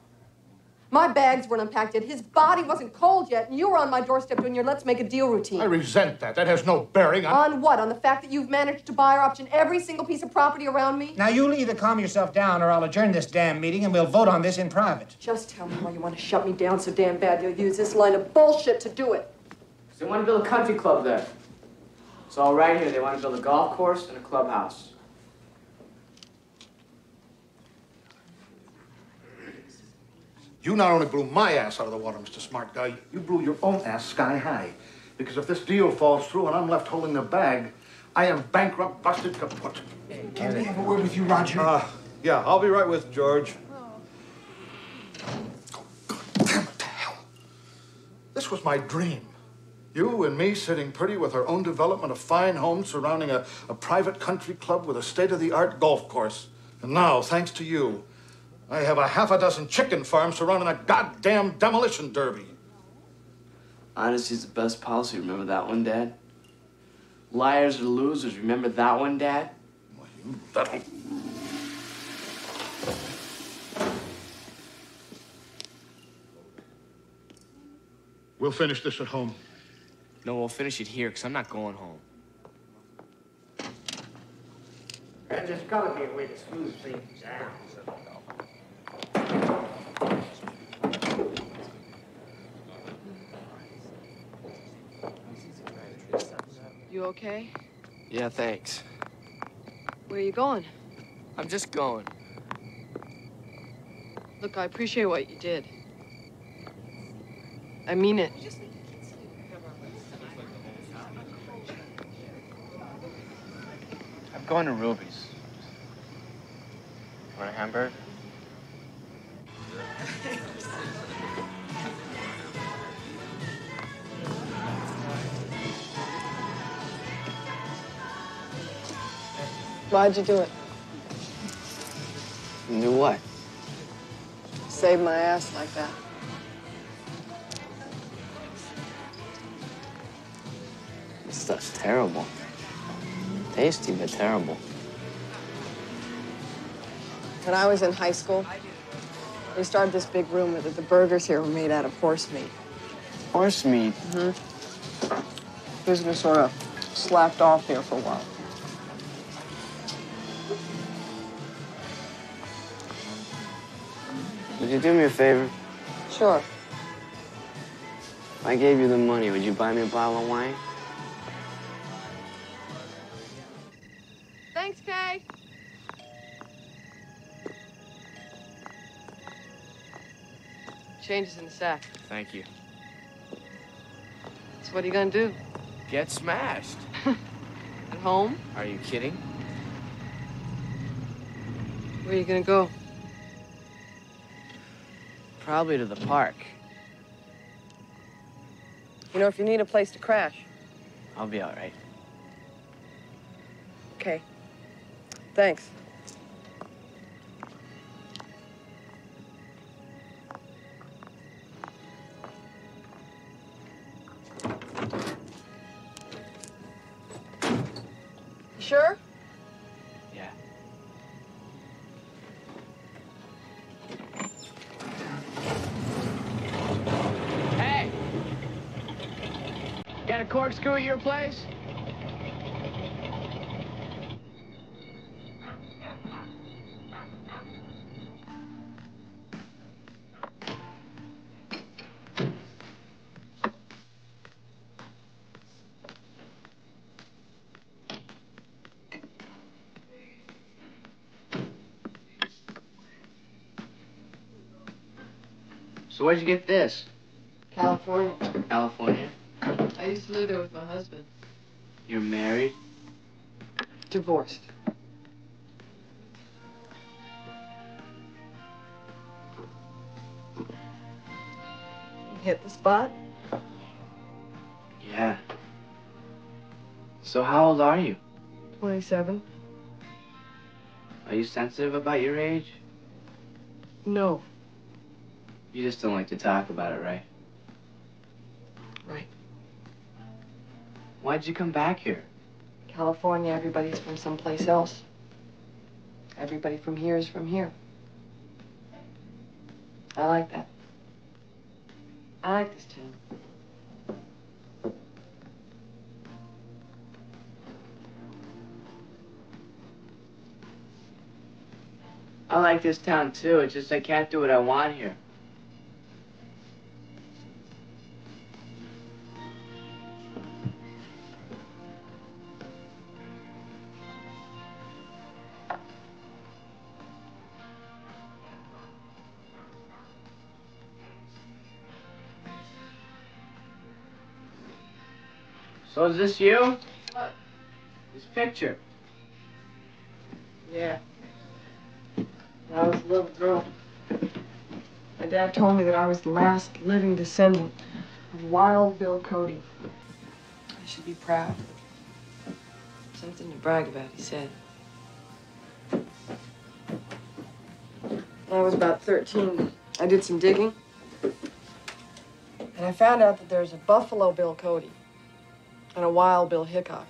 My bags weren't unpacked yet. His body wasn't cold yet, and you were on my doorstep doing your let's make a deal routine. I resent that. That has no bearing on. On what? On the fact that you've managed to buy or option every single piece of property around me? Now, you'll either calm yourself down or I'll adjourn this damn meeting and we'll vote on this in private. Just tell me why you want to shut me down so damn bad you'll use this line of bullshit to do it. They want to build a country club there. It's all right here. They want to build a golf course and a clubhouse. You not only blew my ass out of the water, Mr. Smart Guy, you blew your own ass sky high. Because if this deal falls through and I'm left holding the bag, I am bankrupt, busted, kaput. Can we have a word with you, Roger? Uh, yeah, I'll be right with George. Oh, goddammit to hell! This was my dream. You and me sitting pretty with our own development, a fine home surrounding a, a private country club with a state-of-the-art golf course. And now, thanks to you, I have a half a dozen chicken farms surrounding a goddamn demolition derby. Honesty's the best policy. Remember that one, Dad? Liars are losers. Remember that one, Dad? That'll... We'll finish this at home. No, we'll finish it here, because I'm not going home. And there's gotta be a way to smooth things out. You okay? Yeah, thanks. Where are you going? I'm just going. Look, I appreciate what you did. I mean it. I'm going to Ruby's. Want a hamburger? Why'd you do it? Do what? Save my ass like that. This stuff's terrible. Tasty, but terrible. When I was in high school, we started this big rumor that the burgers here were made out of horse meat. Horse meat? Mm-hmm. Business sort of slacked off here for a while. Would you do me a favor? Sure. If I gave you the money, would you buy me a bottle of wine? Thanks, Kay. Change is in the sack. Thank you. So what are you gonna do? Get smashed. At home? Are you kidding? Where are you gonna go? Probably to the park. You know, if you need a place to crash. I'll be all right. Okay. Thanks. Corkscrew your place? So where'd you get this? California. California? I used to live there with my husband. You're married? Divorced. Hit the spot? Yeah. So how old are you? 27. Are you sensitive about your age? No. You just don't like to talk about it, right? Right. Why'd you come back here? California, everybody's from someplace else. Everybody from here is from here. I like that. I like this town. I like this town too. It's just I can't do what I want here. Is this you? What? This picture. Yeah. I was a little girl, my dad told me that I was the last living descendant of Wild Bill Cody. I should be proud. Something to brag about, he said. When I was about 13, I did some digging. And I found out that there's a Buffalo Bill Cody and a Wild Bill Hickok.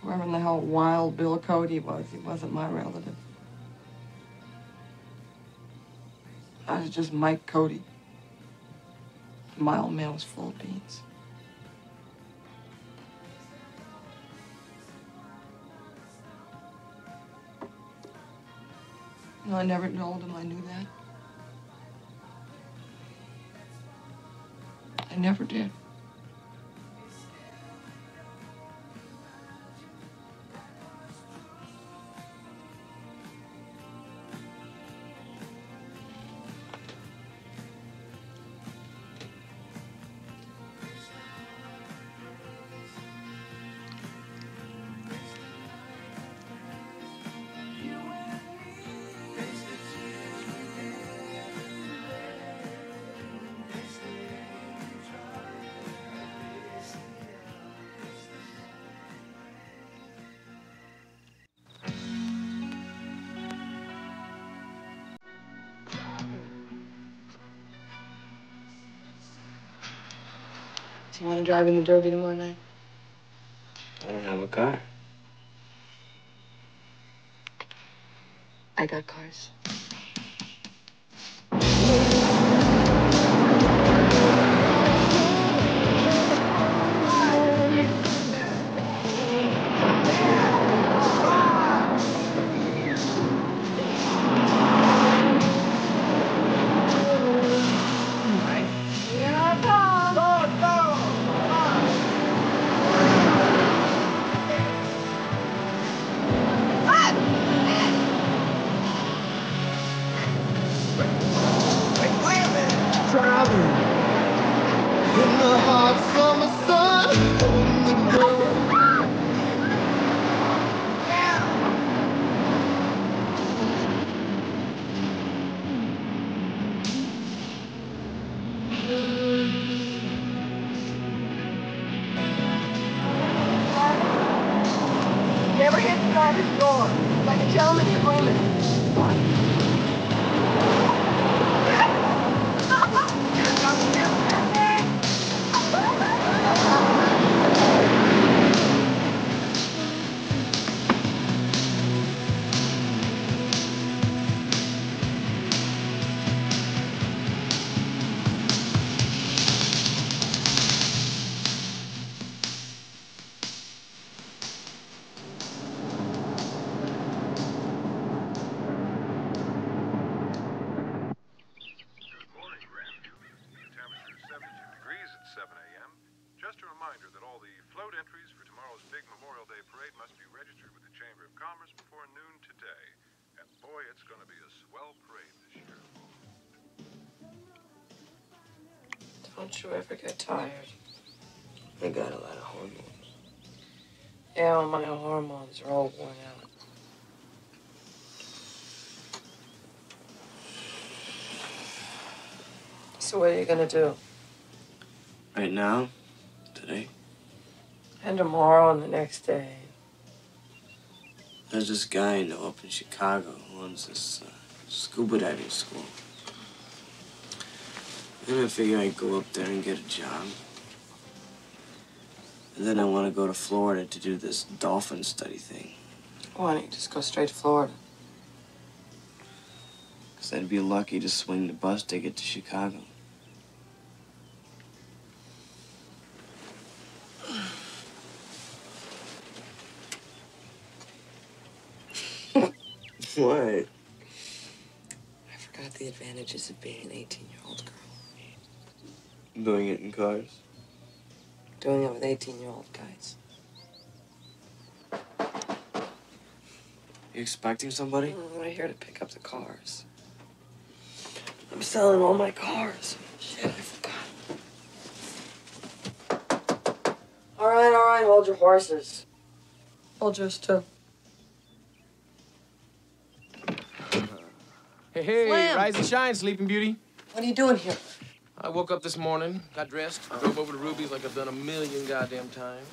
Whoever in the hell Wild Bill Cody was, he wasn't my relative. I was just Mike Cody. My old man was full of beans. Know, I never told him I knew that. I never did. Do you want to drive in the Derby tomorrow night? I don't have a car. I got cars. Ever get tired? I got a lot of hormones. Yeah, well, my hormones are all worn out. So what are you gonna do? Right now, today, And tomorrow and the next day. there's this guy I know up in Chicago who owns this uh, scuba diving school. And I figure I'd go up there and get a job. And then I want to go to Florida to do this dolphin study thing. Why don't you just go straight to Florida? Because I'd be lucky to swing the bus ticket to Chicago. what? I forgot the advantages of being an 18-year-old girl. Doing it in cars. Doing it with 18 year old guys. You expecting somebody? I'm right here to pick up the cars. I'm selling all my cars. Shit, I forgot. All right, all right, hold your horses. Hold yours too. Hey, hey, Slim. rise and shine, Sleeping Beauty. What are you doing here? I woke up this morning, got dressed, drove over to Ruby's like I've done a million goddamn times.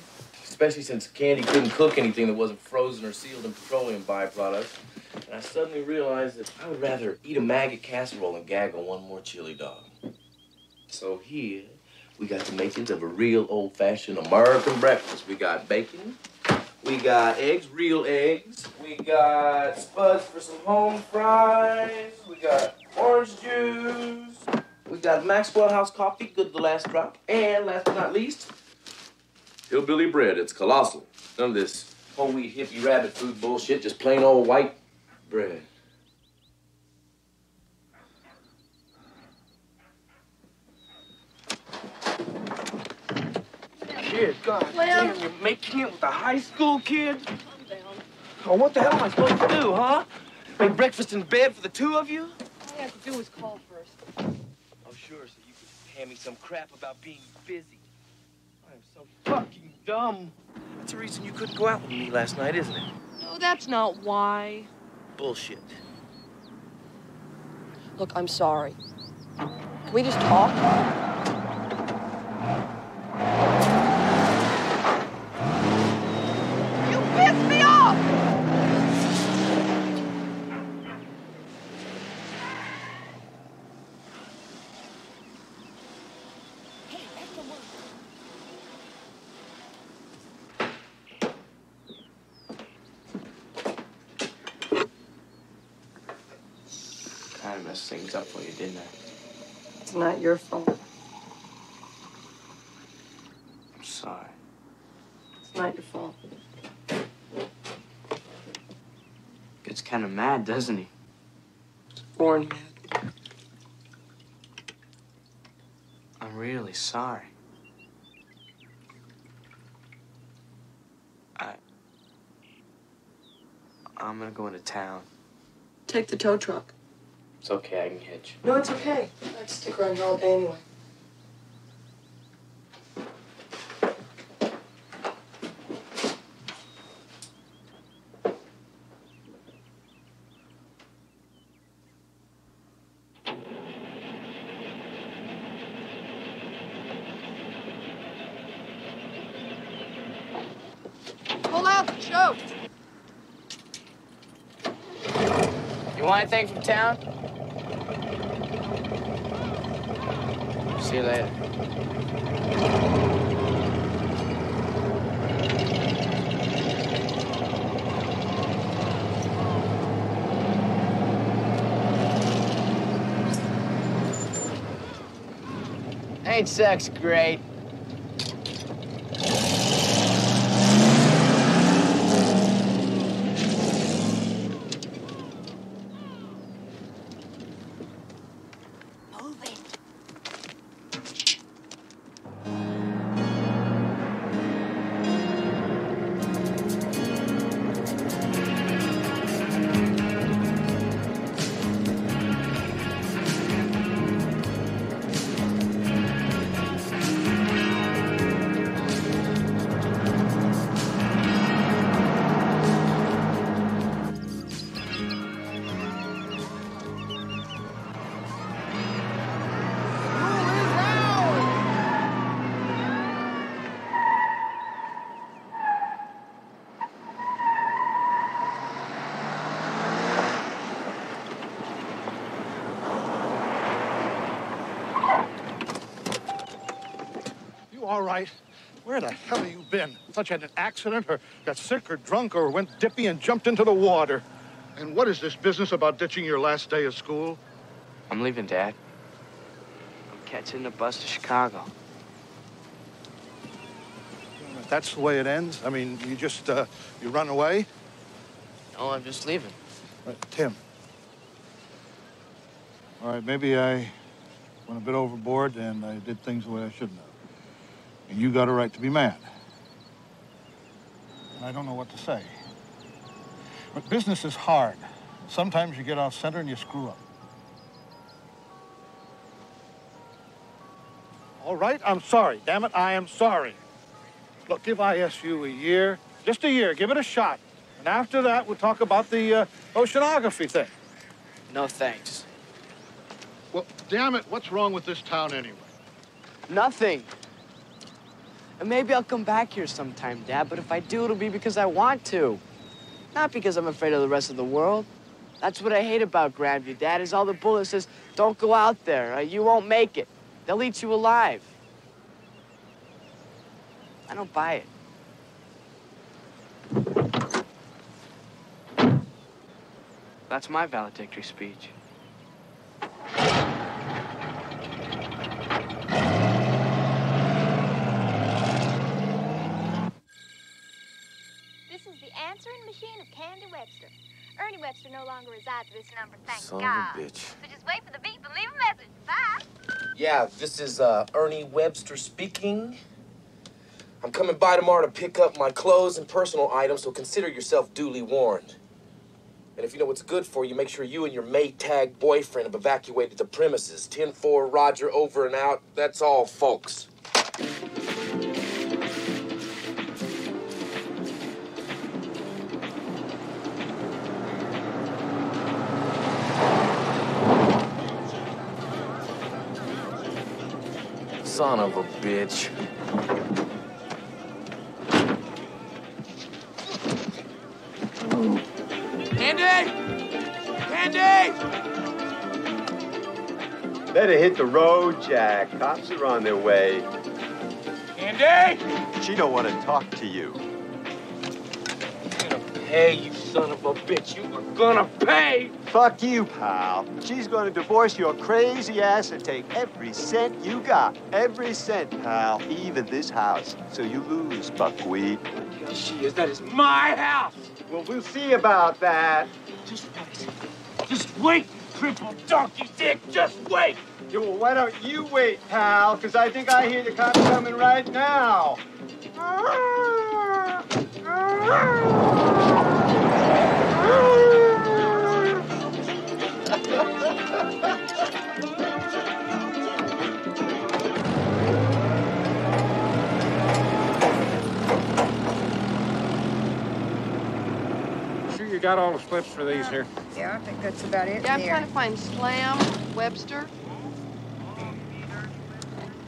Especially since Candy couldn't cook anything that wasn't frozen or sealed in petroleum byproducts. And I suddenly realized that I would rather eat a maggot casserole than gag on one more chili dog. So here, we got the makings of a real old-fashioned American breakfast. We got bacon, we got eggs, real eggs, we got spuds for some home fries, we got orange juice, we got Maxwell House coffee, good to the last drop, and last but not least, hillbilly bread. It's colossal. None of this whole wheat hippie rabbit food bullshit, just plain old white bread. Kid, God damn, you're making it with a high school kid? Calm down. Oh, what the hell am I supposed to do, huh? Make breakfast in bed for the two of you? All you have to do is call first. Sure, so you could hand me some crap about being busy. I am so fucking dumb. That's the reason you couldn't go out with me last night, isn't it? No, that's not why. Bullshit. Look, I'm sorry. Can we just talk? You pissed me off! Kind of messed things up for you, didn't I? It's not your fault. I'm sorry. It's not your fault. Gets kind of mad, doesn't he? Born mad. I'm really sorry. I. I'm gonna go into town. Take the tow truck. It's okay, I can hitch. No, it's okay. I'd stick around here all day anyway. Pull out the choke. You want anything from town? See you later. Ain't sex great? You been? Thought you had an accident or got sick or drunk or went dippy and jumped into the water. And what is this business about ditching your last day of school? I'm leaving, Dad. I'm catching the bus to Chicago. That's the way it ends? I mean, you just, uh, you run away? No, I'm just leaving. Right, Tim. All right, maybe I went a bit overboard and I did things the way I shouldn't have. And you got a right to be mad. And I don't know what to say. But business is hard. Sometimes you get off center and you screw up. All right, I'm sorry. Damn it, I am sorry. Look, give ISU a year, just a year. Give it a shot. And after that, we'll talk about the uh, oceanography thing. No thanks. Well, damn it, what's wrong with this town anyway? Nothing. And maybe I'll come back here sometime, Dad, but if I do, it'll be because I want to. Not because I'm afraid of the rest of the world. That's what I hate about Grandview, Dad, is all the bullet says, don't go out there. Uh, you won't make it. They'll eat you alive. I don't buy it. That's my valedictory speech. This is the answering machine of Candy Webster. Ernie Webster no longer resides at this number, thank Son of a God. bitch. So just wait for the beep and leave a message. Bye. Yeah, this is uh, Ernie Webster speaking. I'm coming by tomorrow to pick up my clothes and personal items, so consider yourself duly warned. And if you know what's good for you, make sure you and your Maytag boyfriend have evacuated the premises. 10-4, Roger, over and out. That's all, folks. Son of a bitch. Candy! Candy! Better hit the road, Jack. Cops are on their way. Candy! She don't want to talk to you. Hey, you son of a bitch, you are gonna pay! Fuck you, pal. She's going to divorce your crazy ass and take every cent you got. Every cent, pal. Even this house. So you lose, buckwheat. Yes, she is. That is my house. Well, we'll see about that. Just wait. Just wait, crippled donkey dick. Just wait. Yeah, well, why don't you wait, pal? Because I think I hear the cops coming right now. Ah! Ah! Sure you got all the slips for these here? Yeah, I think that's about it. Yeah, I'm there. trying to find Slam Webster.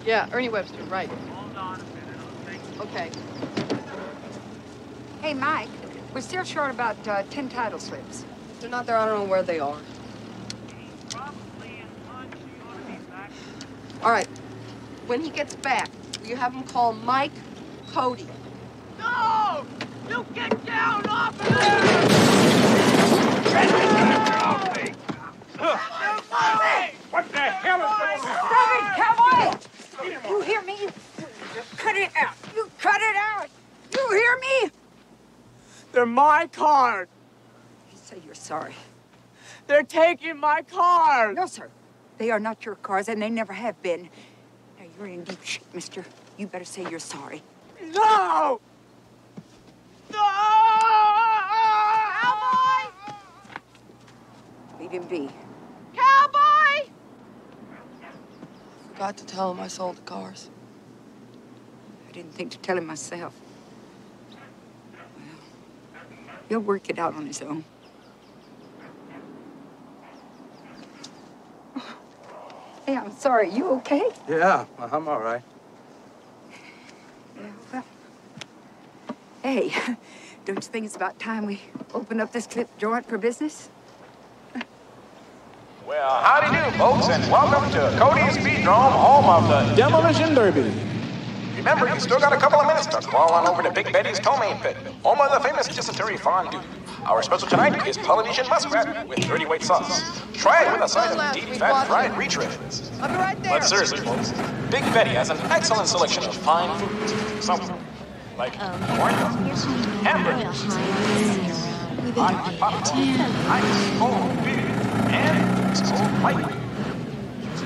Yeah, Ernie Webster, right. Hold on a minute. Okay. Hey, Mike, we're still short about uh, 10 title slips. They're not there. I don't know where they are. All right. When he gets back, you have him call Mike Cody? No! You get down off of there! Get off me! What the hell is going on? Stop it, cowboy! You hear me? You Cut it out. You cut it out. You hear me? They're my cars. You say you're sorry. They're taking my cars. No, sir. They are not your cars, and they never have been. Now, you're in deep shit, mister. You better say you're sorry. No! No! Cowboy! Leave him be. Cowboy! Forgot to tell him I sold the cars. I didn't think to tell him myself. Well, he'll work it out on his own. Hey, I'm sorry. You okay? Yeah, I'm all right. Yeah, well. Hey, don't you think it's about time we open up this clip joint for business? Well, howdy do, folks, and welcome to Cody's Speed Speedrome, home of the Demolition Derby. Remember, you still got a couple of minutes to crawl on over to Big Betty's Ptomaine Pit, home of the famous dysentery fondue. Our special tonight is Polynesian muskrat with 30 weight sauce. Try it with a side of deep fat fried reach ribs. I'll be right there. But seriously, folks, Big Betty has an excellent selection of fine foods. Some, like um, corn dogs, hamburgers, Hot popcorn, ice cold beer, and ice cold white.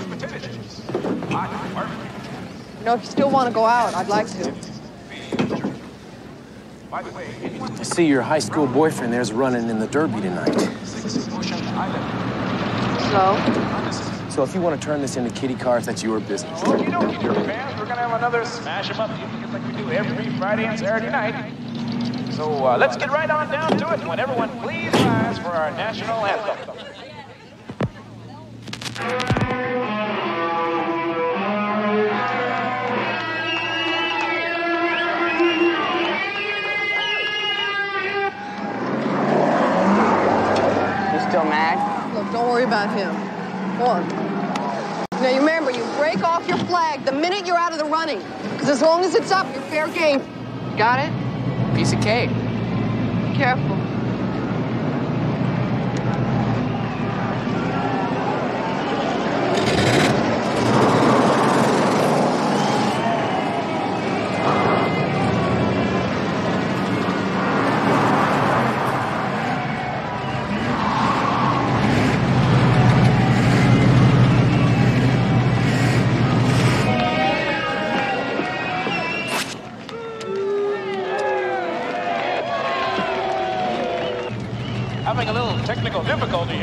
Potato chips, hot barbecue. You know, if you still want to go out, I'd like to. By the way, anyone I see your high school boyfriend there's running in the Derby tonight. Ocean Island. So? So if you want to turn this into kitty cars, that's your business. Okie dokie, dear fans. We're gonna have another smash 'em up evening like we do every Friday and Saturday night. So uh, let's get right on down to it. When everyone please rise for our national anthem. Don't worry about him. On. Now, you remember, you break off your flag the minute you're out of the running. Because as long as it's up, you're fair game. Got it? Piece of cake. Be careful.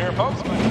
Here, folks,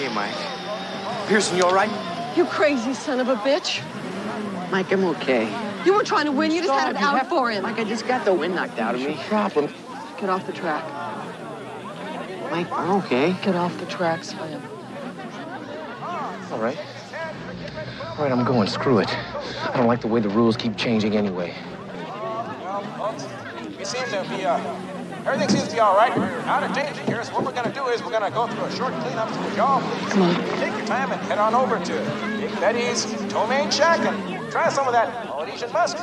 okay, Mike. Pearson, you all right? You crazy son of a bitch. Mike, I'm okay. You were trying to win. You just had it out have- for him. Mike, I just got the wind knocked out of me. Problem. Get off the track. Mike, I'm okay. Get off the track, Slam. All right. All right, I'm going. Screw it. I don't like the way the rules keep changing anyway. Well, folks, we seem to be, uh, everything seems to be all right. We're out of danger here, so what we're gonna do is we're gonna go through a short cleanup, so would y'all please Come on. take your time and head on over to Big Betty's Ptomaine Shack and try some of that Polynesian musk.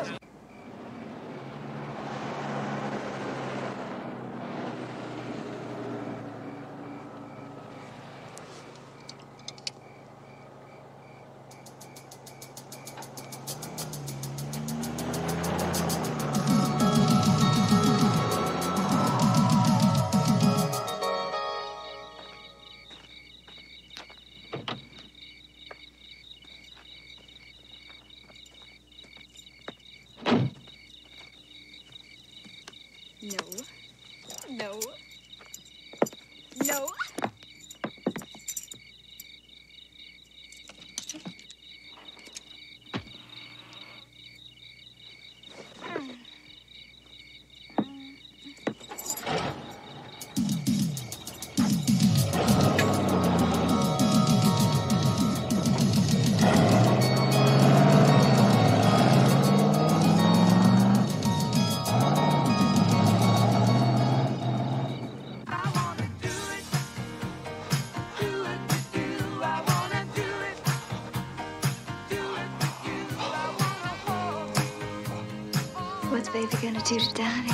Donnie?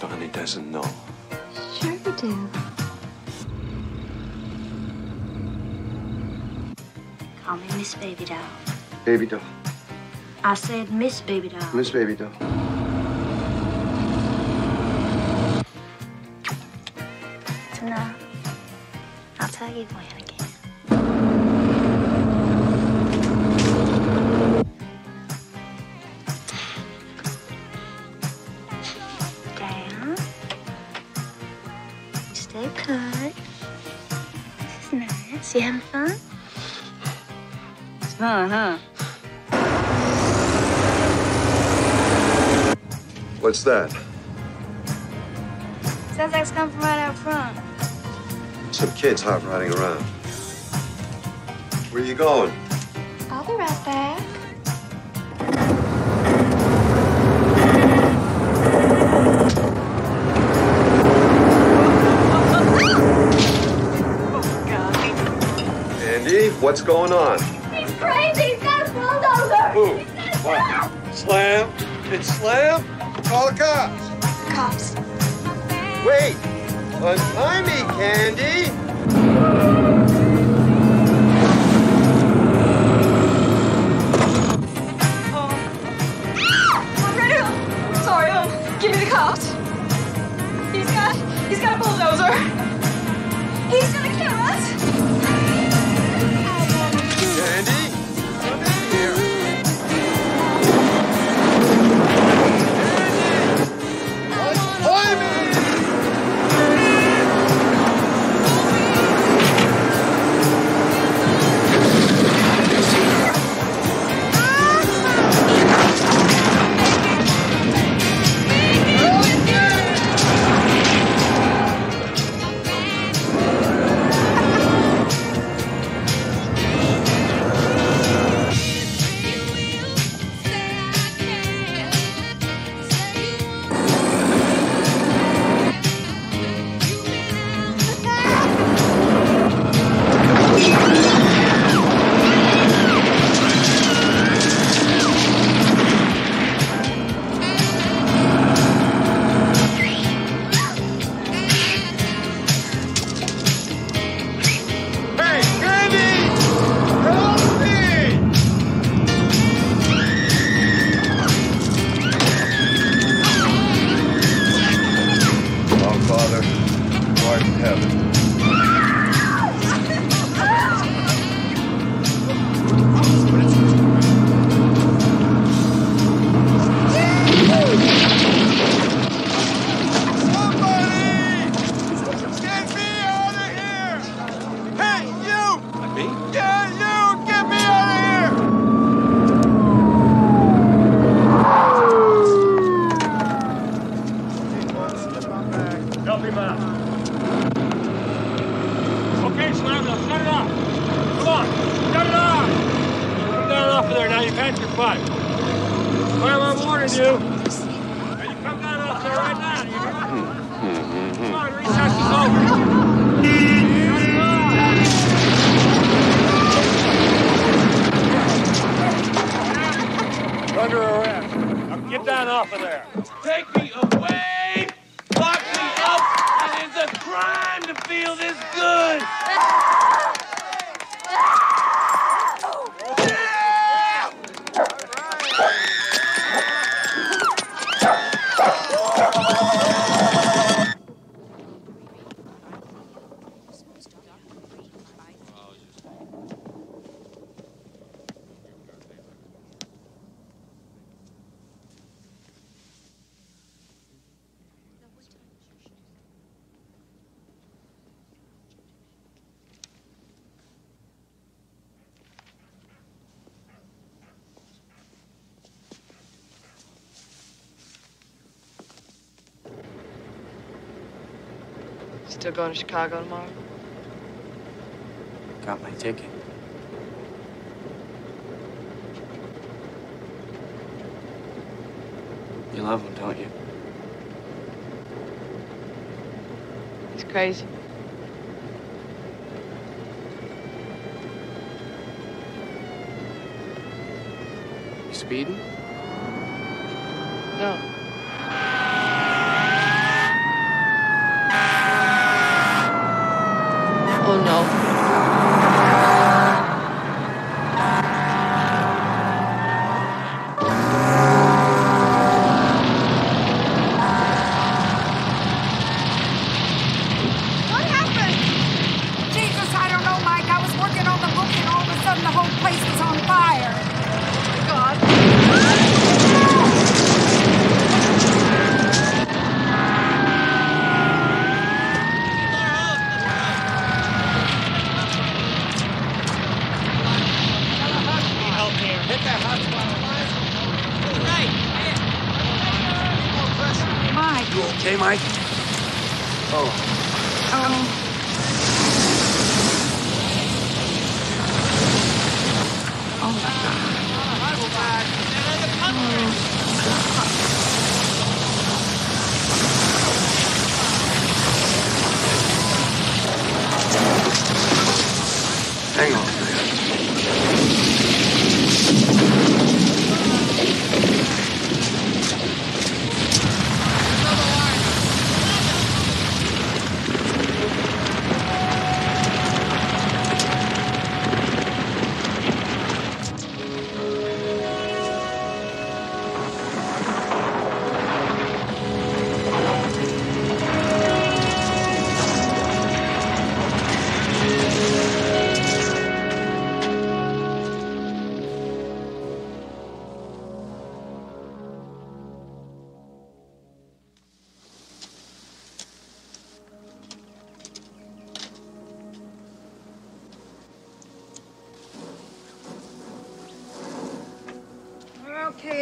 Donnie doesn't know. Sure we do. Call me Miss Baby Doll. Baby doll. I said Miss Baby Doll. Miss Baby doll. What's that? Sounds like it's coming from right out front. Some kids hot riding around. Where are you going? I'll be right back. Andy, what's going on? He's crazy. He's got a bulldozer. Who? What? Slam? It's Slam? Call the cops. Cops. Wait! Untie me, Candy! I'm ready to... Sorry, um, give me the cops. He's got... He's got a bulldozer. He's gonna Still going to Chicago tomorrow? Got my ticket. You love him, don't you? He's crazy. You speeding? No.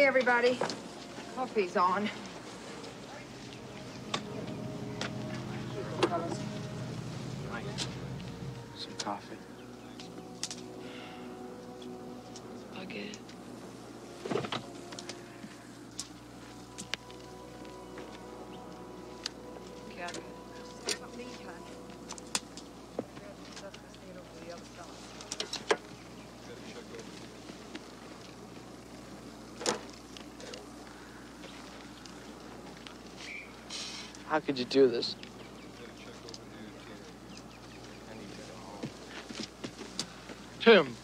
Everybody. Coffee's on. How could you do this? Tim.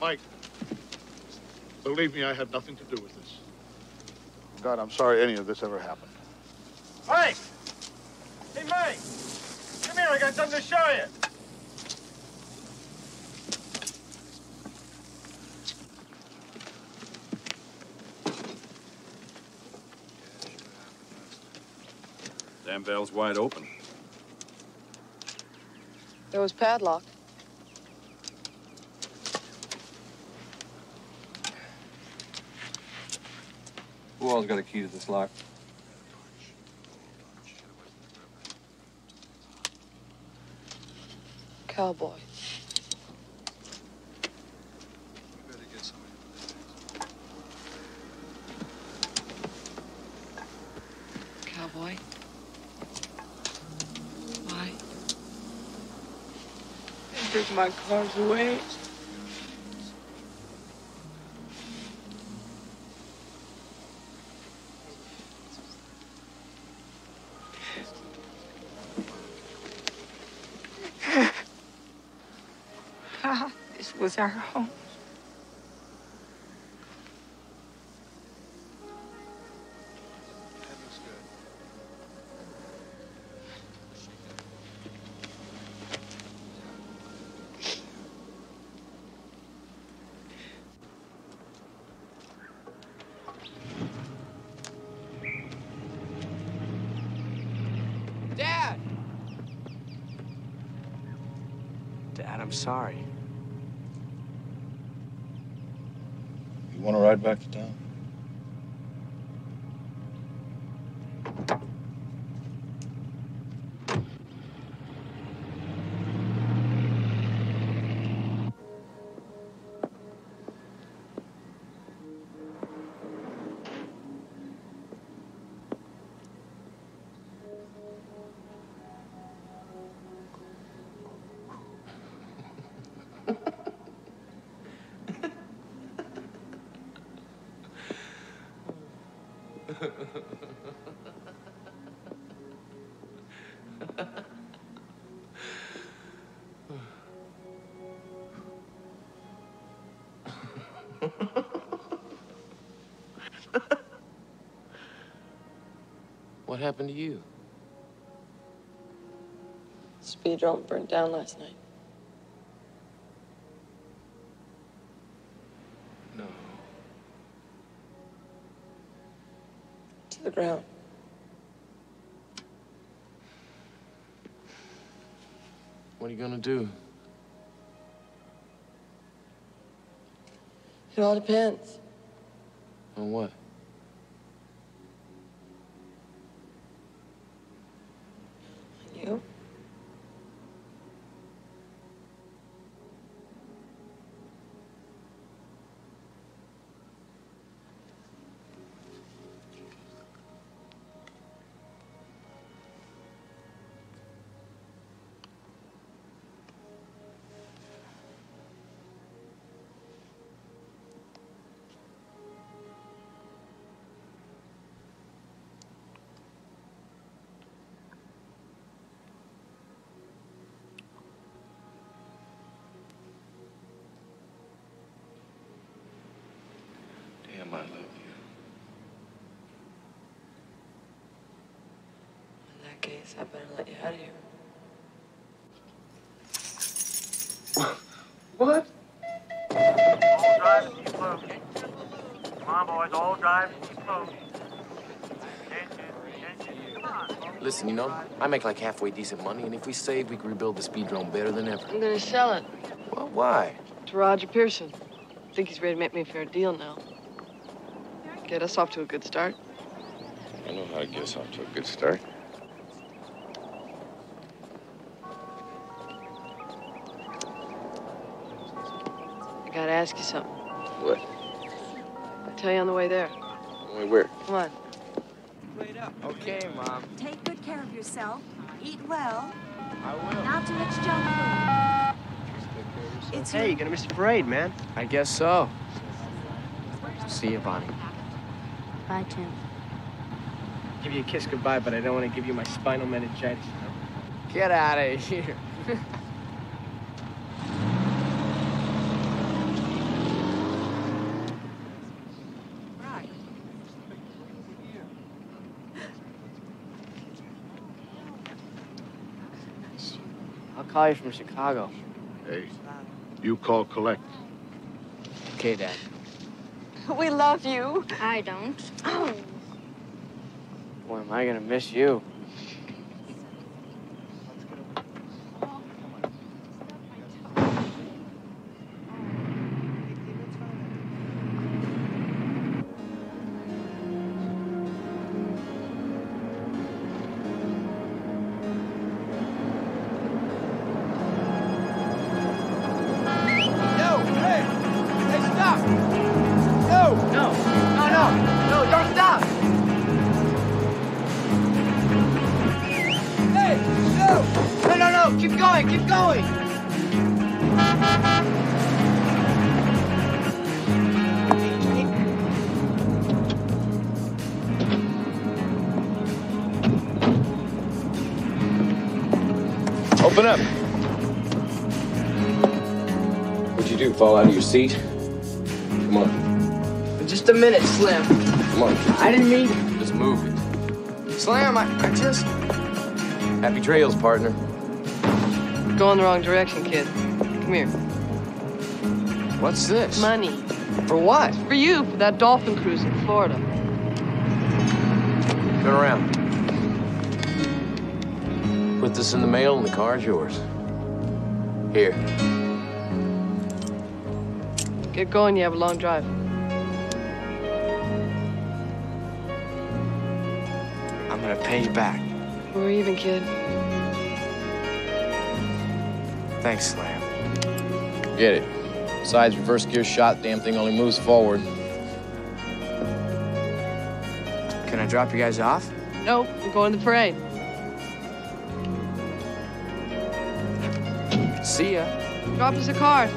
Mike. Believe me, I had nothing to do with this. God, I'm sorry any of this ever happened. Mike! Hey, Mike! Come here, I got something to show you. Damn valve's wide open. It was padlocked. Who all's got a key to this lock? Cowboy. Cowboy. My cars away. Ah, this was our home. Sorry. You want to ride back to town? What happened to you? Speedrome burnt down last night. No. To the ground. What are you gonna do? It all depends. On what? Case, I better let you out of here. What? All drivers keep low. Come on, boys, all drivers keep low. Attention, attention. Come on. Listen, you know, I make like halfway decent money, and if we save, we can rebuild the Speedrome better than ever. I'm gonna sell it Well, why? to Roger Pearson. I think he's ready to make me a fair deal now. Get us off to a good start. I know how to get us off to a good start. Ask you something. What? I'll tell you on the way there. Wait, where? Come on. Okay, Mom. Take good care of yourself. Eat well. I will. Not too much junk food. It's Hey, you're gonna miss the parade, man. I guess so. See you, Bonnie. Bye, Tim. Give you a kiss goodbye, but I don't want to give you my spinal meningitis. Get out of here. I'll call you from Chicago. Hey, you call collect. Okay, Dad. We love you. I don't. Oh. Boy, am I gonna miss you. Seat? Come on. Just a minute, Slim. Come on. I didn't mean. Just move it. Slam, I, I just. Happy trails, partner. Going the wrong direction, kid. Come here. What's this? Money. For what? For you, for that dolphin cruise in Florida. Turn around. Put this in the mail and the car's yours. Here. Get going, you have a long drive. I'm gonna pay you back. We're even, kid. Thanks, Slam. Get it. Besides, reverse gear shot, damn thing only moves forward. Can I drop you guys off? No, we're going to the parade. See ya. Drop us a card.